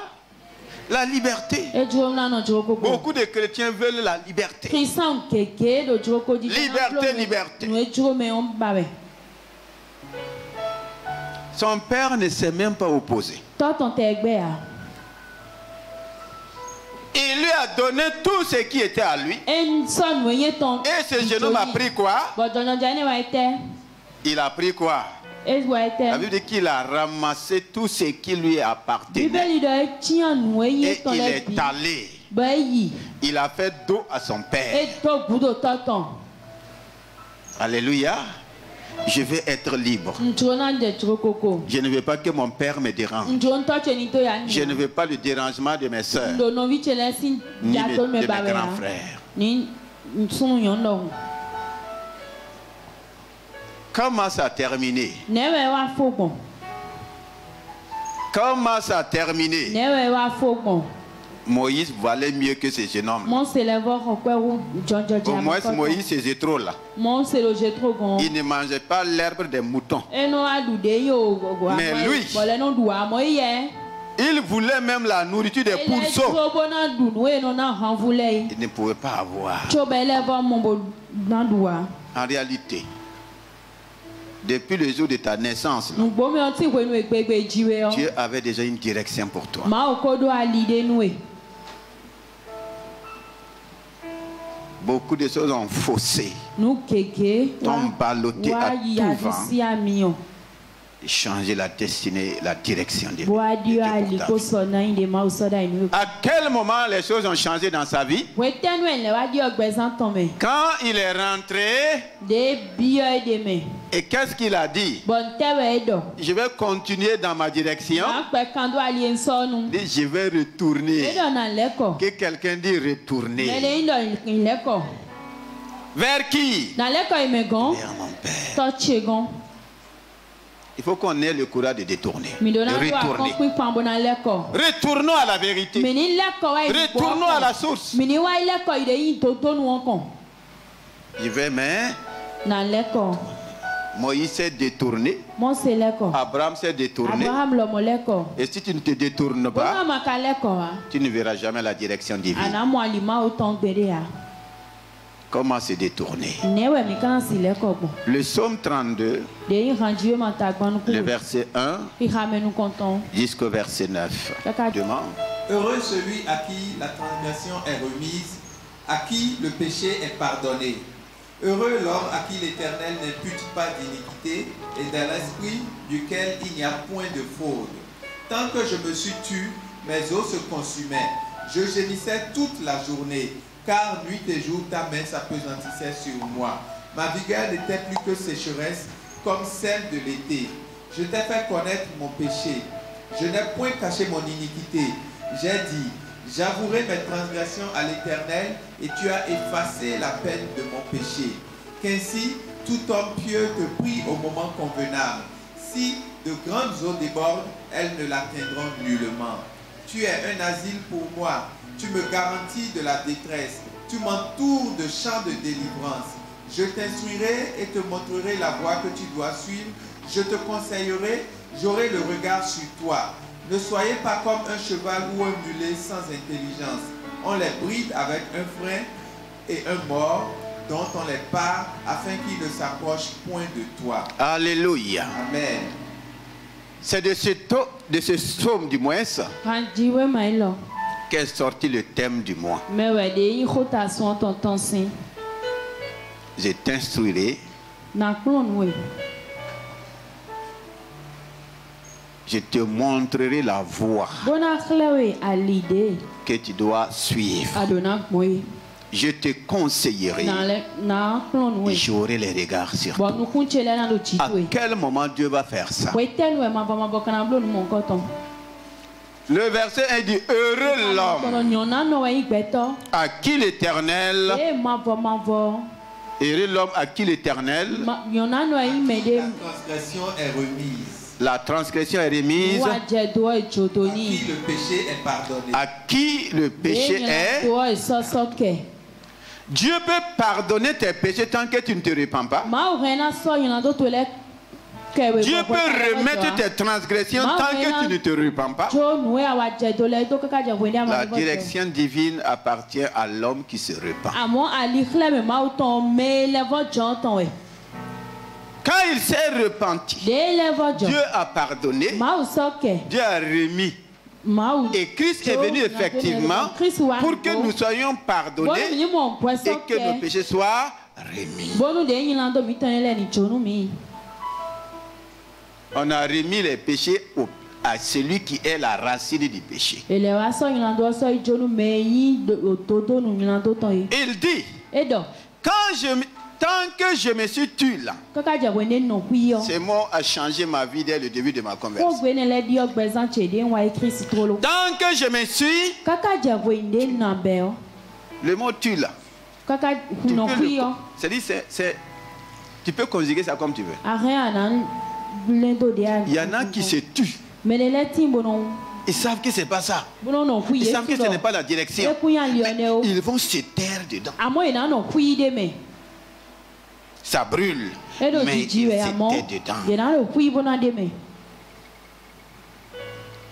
La liberté. Beaucoup de chrétiens veulent la liberté. Liberté, liberté. Son père ne s'est même pas opposé. Il lui a donné tout ce qui était à lui. Et ce jeune homme a pris quoi? Il a pris quoi? La Bible dit qu'il a ramassé tout ce qui lui appartenait. Et il est allé. Il a fait dos à son père. Alléluia. Je vais être libre. Je ne veux pas que mon père me dérange. Je ne veux pas le dérangement de mes soeurs. Ni de, de mes grands frères. Comment ça a terminé? Comment ça a terminé? Moïse valait mieux que ces jeunes hommes. Au moins, Moïse, c'est trop là. Il ne mangeait pas l'herbe des moutons. Mais lui, il voulait même la nourriture des pourceaux. Il ne pouvait pas avoir. En réalité, depuis le jour de ta naissance, Dieu avait déjà une direction pour toi. Beaucoup de choses ont faussé, ont ballotté à tout vent changer la destinée, la direction de, Dieu À quel moment les choses ont changé dans sa vie? Quand il est rentré, et qu'est-ce qu'il a dit? Je vais continuer dans ma direction. Je vais retourner. Que quelqu'un dit retourner. Vers qui? Vers mon père. Il faut qu'on ait le courage de détourner. De retourner. Retournons à la vérité. Retournons à la source. Je vais, mais. Moïse s'est détourné. Abraham s'est détourné. Et si tu ne te détournes pas, tu ne verras jamais la direction divine. Comment se détourner Le psaume 32, le verset 1 jusqu'au verset 9. Demande. Heureux celui à qui la transgression est remise, à qui le péché est pardonné. Heureux l'homme à qui l'Éternel n'impute pas d'iniquité et dans l'esprit duquel il n'y a point de fraude. Tant que je me suis tu, mes os se consumaient. Je gémissais toute la journée car nuit et jour ta main s'apesantissait sur moi. Ma vigueur n'était plus que sécheresse, comme celle de l'été. Je t'ai fait connaître mon péché. Je n'ai point caché mon iniquité. J'ai dit, J'avouerai mes transgressions à l'Éternel et tu as effacé la peine de mon péché. Qu'ainsi tout homme pieux te prie au moment convenable. Si de grandes eaux débordent, elles ne l'atteindront nullement. Tu es un asile pour moi. Tu me garantis de la détresse. Tu m'entoures de champs de délivrance. Je t'instruirai et te montrerai la voie que tu dois suivre. Je te conseillerai, j'aurai le regard sur toi. Ne soyez pas comme un cheval ou un mulet sans intelligence. On les bride avec un frein et un mort dont on les part afin qu'ils ne s'approchent point de toi. Alléluia. Amen. C'est de ce, de ce psaume du moins ça qu'est sorti le thème du mois. Je t'instruirai. Je te montrerai la voie que tu dois suivre. Je te conseillerai. J'aurai les regards sur toi. À quel moment Dieu va faire ça? Le verset 1 dit Heureux l'homme à qui l'éternel. Heureux l'homme à qui l'éternel. La transgression est remise. La transgression est remise. À qui le péché est pardonné? À qui le péché est. Dieu peut pardonner tes péchés tant que tu ne te repens pas. Dieu peut remettre tes transgressions tant que tu ne te repens pas. La direction divine appartient à l'homme qui se repent. Quand il s'est repenti, Dieu a pardonné, Dieu a remis. Et Christ est venu effectivement pour que nous soyons pardonnés et que nos péchés soient remis. On a remis les péchés à celui qui est la racine du péché. Il dit, quand je, tant que je me suis tué là, ce mot a changé ma vie dès le début de ma conversion. Tant que je me suis, le mot tu là, tu peux conjuguer ça comme tu veux. Il y en a qui se tuent. Ils savent que ce n'est pas ça. Ils savent que ce n'est pas la direction. ils vont se taire dedans. Ça brûle. Mais ils étaient dedans.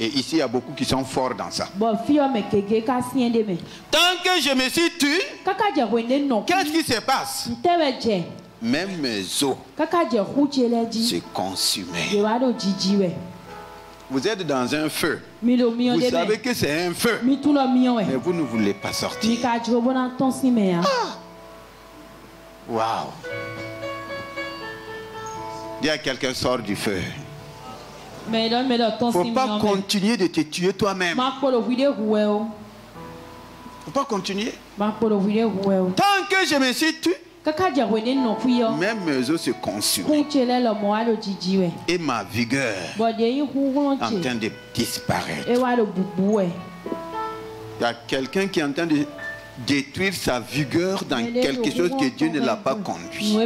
Et ici, il y a beaucoup qui sont forts dans ça. Tant que je me suis tué, qu'est-ce qui se passe? Même mes os se consumaient. Vous êtes dans un feu. Vous savez que c'est un feu. Mais vous ne voulez pas sortir. Ah. Waouh. Il y a quelqu'un sort du feu. Il ne faut pas continuer de te tuer toi-même. Il ne faut pas continuer. Tant que je me suis tué, mes os se consument. Et ma vigueur est en train de disparaître. Il y a quelqu'un qui est en train de détruire sa vigueur dans quelque chose que Dieu ne l'a pas conduit.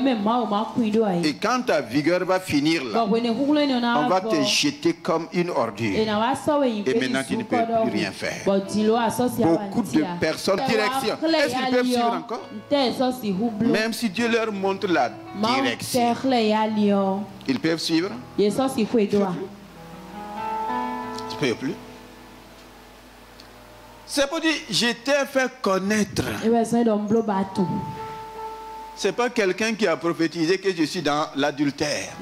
Et quand ta vigueur va finir là, on va te jeter comme une ordure. Et maintenant tu ne peux plus rien faire. Beaucoup de personnes, direction. Est-ce qu'ils peuvent suivre encore? Même si Dieu leur montre la direction, ils peuvent suivre? Ils ne peuvent plus? C'est pour dire, je t'ai fait connaître. C'est pas quelqu'un qui a prophétisé que je suis dans l'adultère.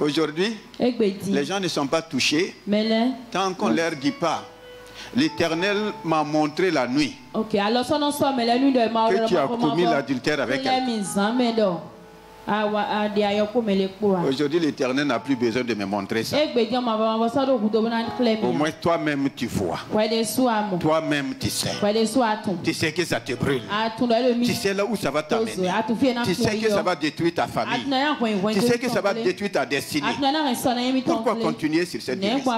Aujourd'hui, les gens ne sont pas touchés tant qu'on ne leur dit pas. L'Éternel m'a montré la nuit que tu as commis l'adultère avec elle. Aujourd'hui, l'Éternel n'a plus besoin de me montrer ça. Au moins, toi-même, tu vois. Toi-même, tu sais. Tu sais que ça te brûle. Tu sais là où ça va t'amener. Tu sais que ça va détruire ta famille. Tu sais que ça va détruire ta destinée. Pourquoi continuer sur cette direction?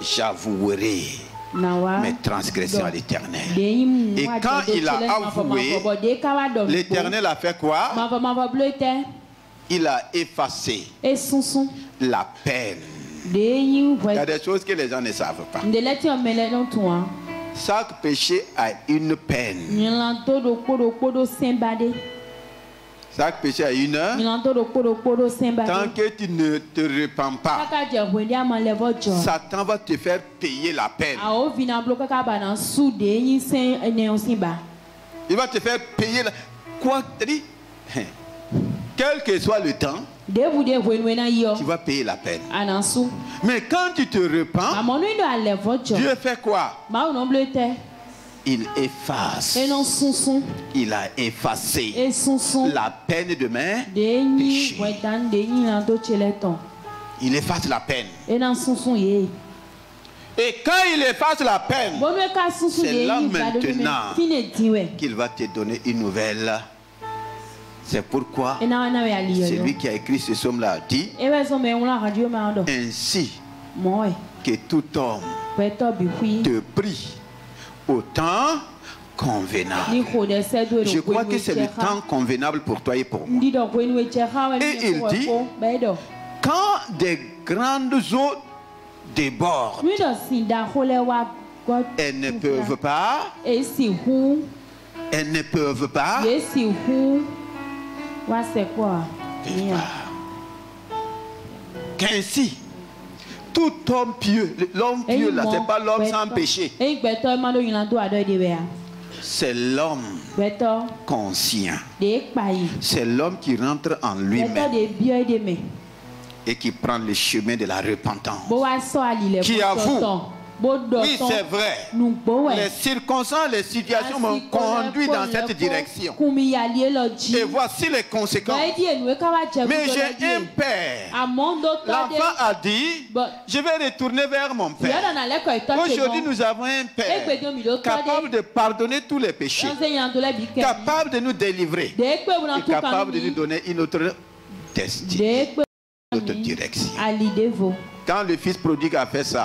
J'avouerai mes transgressions à l'éternel. Et quand il a avoué, l'éternel a fait quoi Il a effacé la peine. Il y a des choses que les gens ne savent pas. Chaque péché a une peine. Chaque péché a une heure. Tant que tu ne te repens pas, Satan va te faire payer la peine. Il va te faire payer la... Quoi? Quel que soit le temps, tu vas payer la peine. Mais quand tu te repens, Dieu fait quoi? Il efface. Il a effacé la peine de péchés. Il efface la peine. Et quand il efface la peine, c'est là maintenant qu'il va te donner une nouvelle. C'est pourquoi celui qui a écrit ce somme-là. Dit Ainsi que tout homme te prie au temps convenable. Je crois que c'est le temps convenable pour toi et pour moi. Et il dit, quand des grandes eaux débordent, elles ne peuvent pas, elles ne peuvent pas, qu'ainsi, tout homme pieux, l'homme pieux là, c'est pas l'homme sans péché. C'est l'homme conscient. C'est l'homme qui rentre en lui-même. et qui prend le chemin de la repentance. Qui avoue oui, c'est vrai. Les circonstances, les situations m'ont conduit dans cette direction. Et voici les conséquences. Mais j'ai un père. L'enfant a dit, je vais retourner vers mon père. Aujourd'hui, nous avons un père capable de pardonner tous les péchés, capable de nous délivrer, et capable de nous donner une autre destinée, une autre direction. Quand le fils prodigue a fait ça,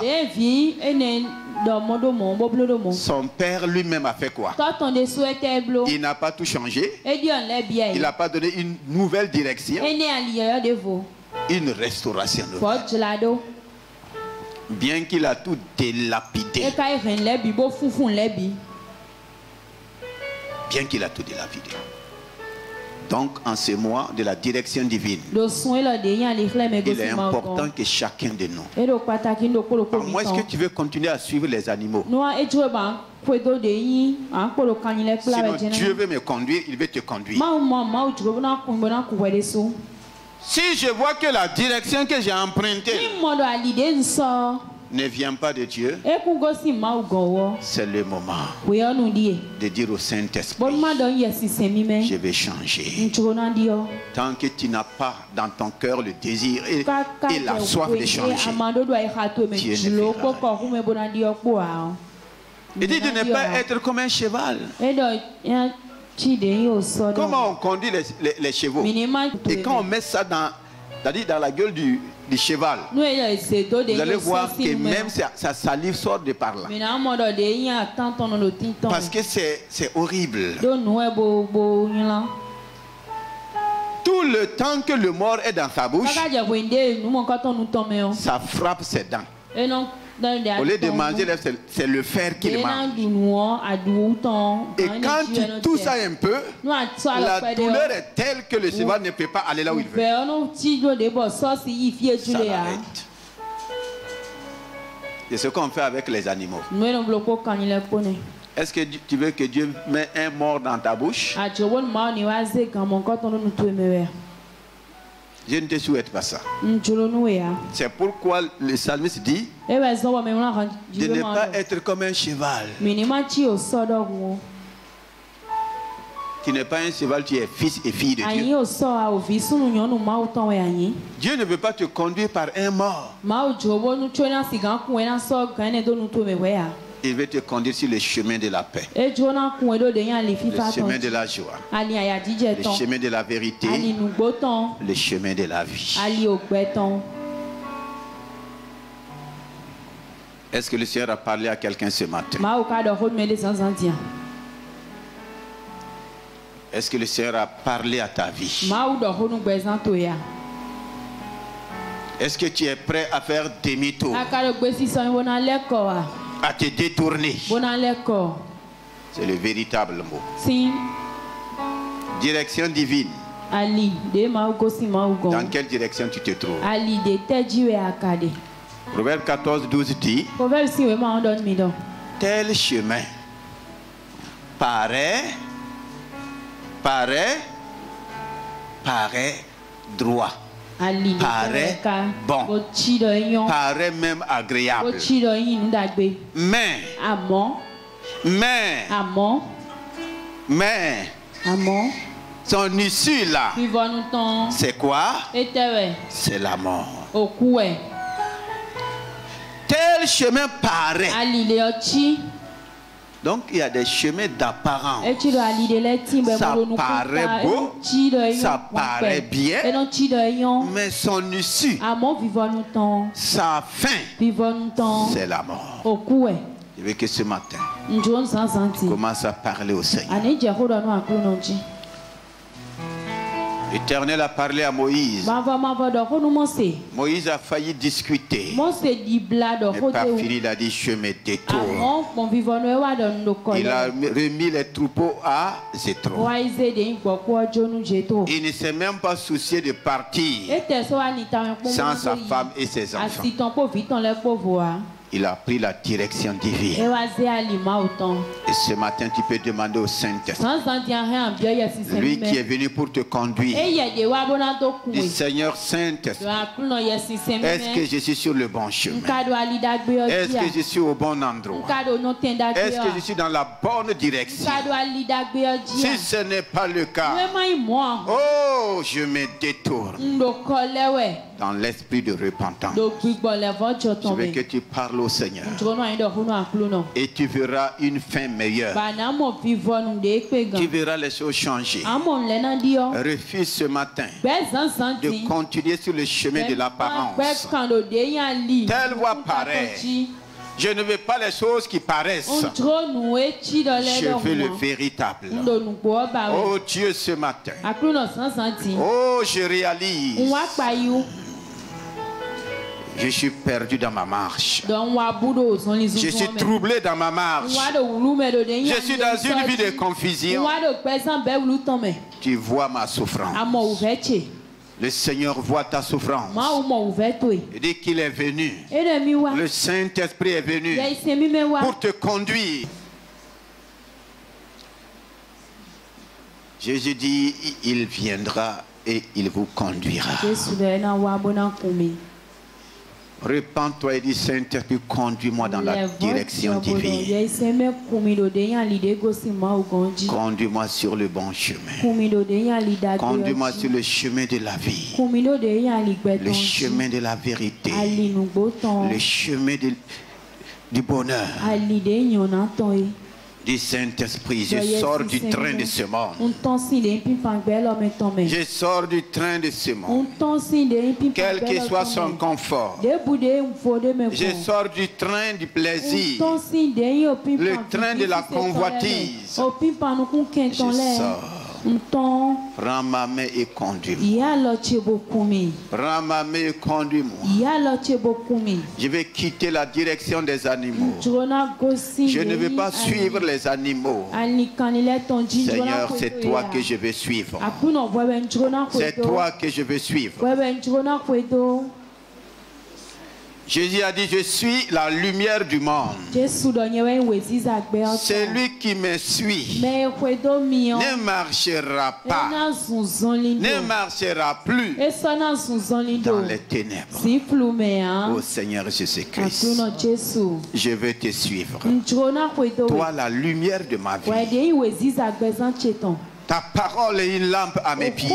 son père lui-même a fait quoi? Il n'a pas tout changé. Il n'a pas donné une nouvelle direction. Une restauration nouvelle. Bien qu'il a tout délapidé. Bien qu'il a tout délapidé. Donc, en ce mois de la direction divine, il est important que chacun de nous, à moins que tu veux continuer à suivre les animaux, Sinon, Dieu veut me conduire, il veut te conduire. Si je vois que la direction que j'ai empruntée ne vient pas de Dieu, c'est le moment de dire au Saint-Esprit, je vais changer. Tant que tu n'as pas dans ton cœur le désir et, la soif de changer, Dieu ne Il dit de ne pas être comme un cheval. Comment on conduit les, les chevaux? Et quand on met ça dans dans la gueule du, du cheval. Vous allez voir que même sa, salive sort de par là. Parce que c'est horrible. Tout le temps que le mort est dans sa bouche, ça frappe ses dents. Au lieu de manger, c'est le fer qu'il mange. Et quand tu touches ça un peu, la douleur est telle que le cheval ne peut pas aller là où il veut. Ça C'est ce qu'on fait avec les animaux. Est-ce que tu veux que Dieu mette un mort dans ta bouche? Je ne te souhaite pas ça. C'est pourquoi le psalmiste dit de ne pas être comme un cheval Tu n'es pas un cheval, tu es fils et fille de Dieu. Dieu ne veut pas te conduire par un mort. Il veut te conduire sur le chemin de la paix, le chemin de la joie, le chemin de la vérité, le chemin de la vie. Est-ce que le Seigneur a parlé à quelqu'un ce matin? Est-ce que le Seigneur a parlé à ta vie? Est-ce que tu es prêt à faire demi-tour? À te détourner. C'est le véritable mot. Direction divine. Dans quelle direction tu te trouves? Proverbe 14, 12 dit Tel chemin paraît, paraît, paraît droit, paraît bon, paraît même agréable. Mais, mais, mais, son issue là, c'est quoi? C'est la mort. Tel chemin paraît. Donc il y a des chemins d'apparence. Ça paraît beau, ça paraît bien, mais son issue, sa fin, c'est la mort. Je veux que ce matin, commence à parler au Seigneur. L'Éternel a parlé à Moïse. Moïse a failli discuter. Mais pas fini, il a dit je me détourne. Il a remis les troupeaux à Zétro. Il ne s'est même pas soucié de partir sans sa femme et ses enfants il a pris la direction divine. Et ce matin, tu peux demander au Saint-Esprit, lui qui est venu pour te conduire, du Seigneur Saint-Esprit, est-ce que je suis sur le bon chemin? Est-ce que je suis au bon endroit? Est-ce que je suis dans la bonne direction? Si ce n'est pas le cas, oh, je me détourne dans l'esprit de repentance. Je veux que tu parles au Seigneur. Et tu verras une fin meilleure. Tu verras les choses changer. Refuse ce matin de continuer sur le chemin de l'apparence. Telle voix paraît. Je ne veux pas les choses qui paraissent. Je veux le véritable. Oh Dieu, ce matin. Oh, je réalise. Je suis perdu dans ma marche. Je suis troublé dans ma marche. Je suis dans une vie de confusion. Tu vois ma souffrance. Le Seigneur voit ta souffrance. Il dit qu'il est venu. Le Saint-Esprit est venu pour te conduire. Jésus dit, il viendra et il vous conduira. Repends-toi et dis Saint-Esprit, conduis-moi dans la direction divine. Conduis-moi sur le bon chemin. Conduis-moi sur le chemin de la vie. Le chemin de la vérité. Le chemin du bonheur Saint-Esprit. Je sors du train de ce monde. Je sors du train de ce monde. Quel que soit son confort. Je sors du train du plaisir. Le train de la convoitise. Je sors. Prends ma main et conduis-moi. Prends ma main et conduis-moi. Je vais quitter la direction des animaux. Je ne veux pas suivre les animaux. Seigneur, c'est toi que je veux suivre. C'est toi que je veux suivre. Jésus a dit, je suis la lumière du monde. Celui qui me suit. Ne marchera pas, ne marchera plus dans les ténèbres. Au Seigneur Jésus-Christ, je veux te suivre. Toi, la lumière de ma vie. Ta parole est une lampe à mes pieds.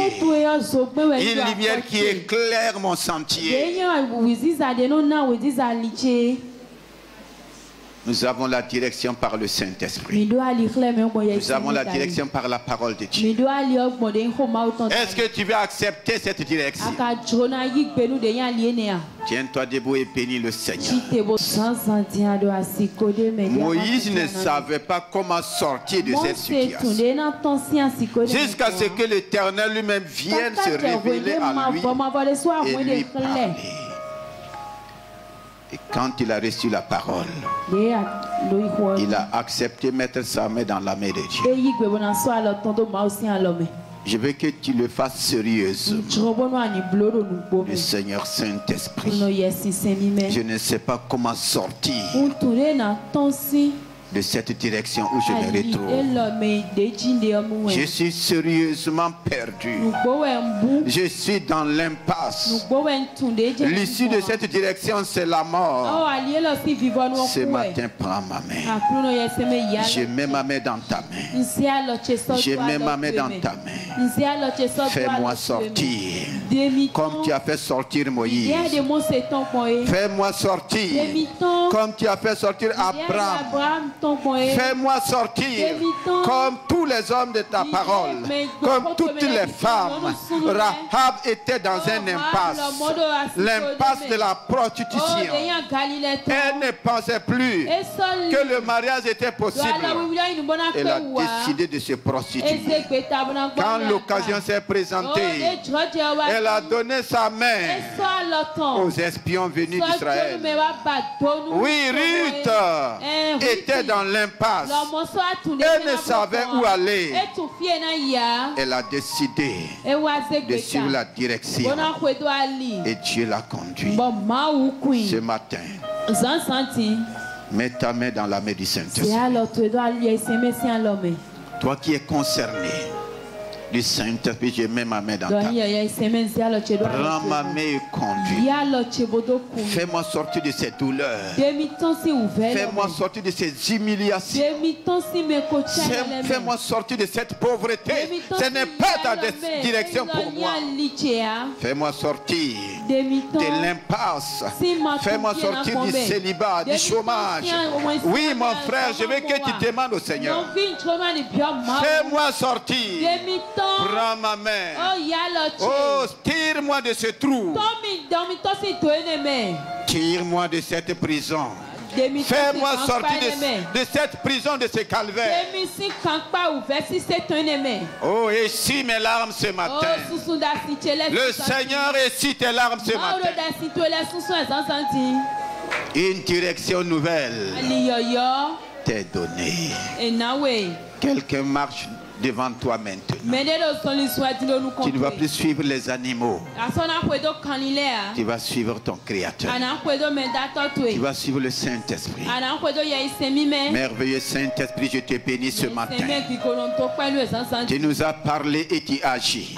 Une lumière qui éclaire mon sentier. Nous avons la direction par le Saint-Esprit. Nous avons la direction par la parole de Dieu. Est-ce que tu veux accepter cette direction? Tiens-toi debout et bénis le Seigneur. Moïse ne savait pas comment sortir de cette situation. Jusqu'à ce que l'Éternel lui-même vienne se révéler à lui et lui parler. Et quand il a reçu la parole, il a accepté mettre sa main dans la main de Dieu. Je veux que tu le fasses sérieusement. Le Seigneur Saint-Esprit. Je ne sais pas comment sortir de cette direction où je me retrouve. Je suis sérieusement perdu. Je suis dans l'impasse. L'issue de cette direction, c'est la mort. Ce matin, prends ma main. Je mets ma main dans ta main. Je mets ma main dans ta main. Fais-moi sortir. Comme tu as fait sortir Moïse. Fais-moi sortir. Comme tu as fait sortir Abraham. Fais-moi sortir comme tous les hommes de ta parole, comme toutes les femmes. Rahab était dans un impasse, l'impasse de la prostitution. Elle ne pensait plus que le mariage était possible. Elle a décidé de se prostituer. Quand l'occasion s'est présentée, elle a donné sa main aux espions venus d'Israël. Oui, Ruth était dans dans l'impasse. Elle ne savait où aller. Elle a décidé de suivre la direction. Et Dieu l'a conduit. Ce matin, mets ta main dans la main du Saint-Esprit. Toi qui es concerné du Saint-Esprit, je mets ma main dans ta main. Rends ma main et conduis. Fais-moi sortir de cette douleur. Fais-moi sortir de ces humiliations. Fais-moi sortir de cette pauvreté. Ce n'est pas ta direction pour moi. Fais-moi sortir de l'impasse. Fais-moi sortir du célibat, du chômage. Oui, mon frère, je veux que tu demandes au Seigneur. Fais-moi sortir. Prends ma main. Oh, tire-moi de ce trou. Tire-moi de cette prison. Fais-moi sortir de, de, cette prison, de ce calvaire. Oh, et si mes larmes ce matin. Le Seigneur et si tes larmes ce matin. Une direction nouvelle t'est donnée. Quelqu'un marche devant toi maintenant. Tu ne vas plus suivre les animaux. Tu vas suivre ton Créateur. Tu vas suivre le Saint-Esprit. Merveilleux Saint-Esprit, je te bénis ce matin. Tu nous as parlé et tu agis.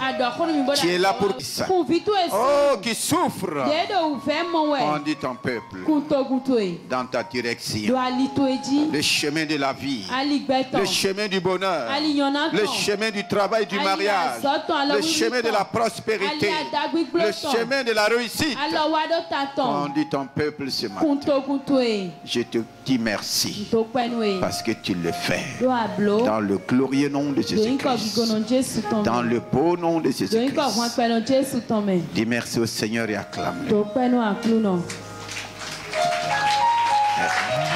Tu es là pour ça. Oh, qui souffre. dit ton peuple dans ta direction. Le chemin de la vie. Le chemin du bonheur le chemin du travail, du mariage, le chemin de la prospérité, le chemin de la réussite. Conduis ton? Peuple ce matin. Je te dis merci. Parce que tu le fais. Dans le glorieux nom de Jésus-Christ, dans le beau nom de Jésus-Christ. Dis merci au Seigneur et acclame. Merci.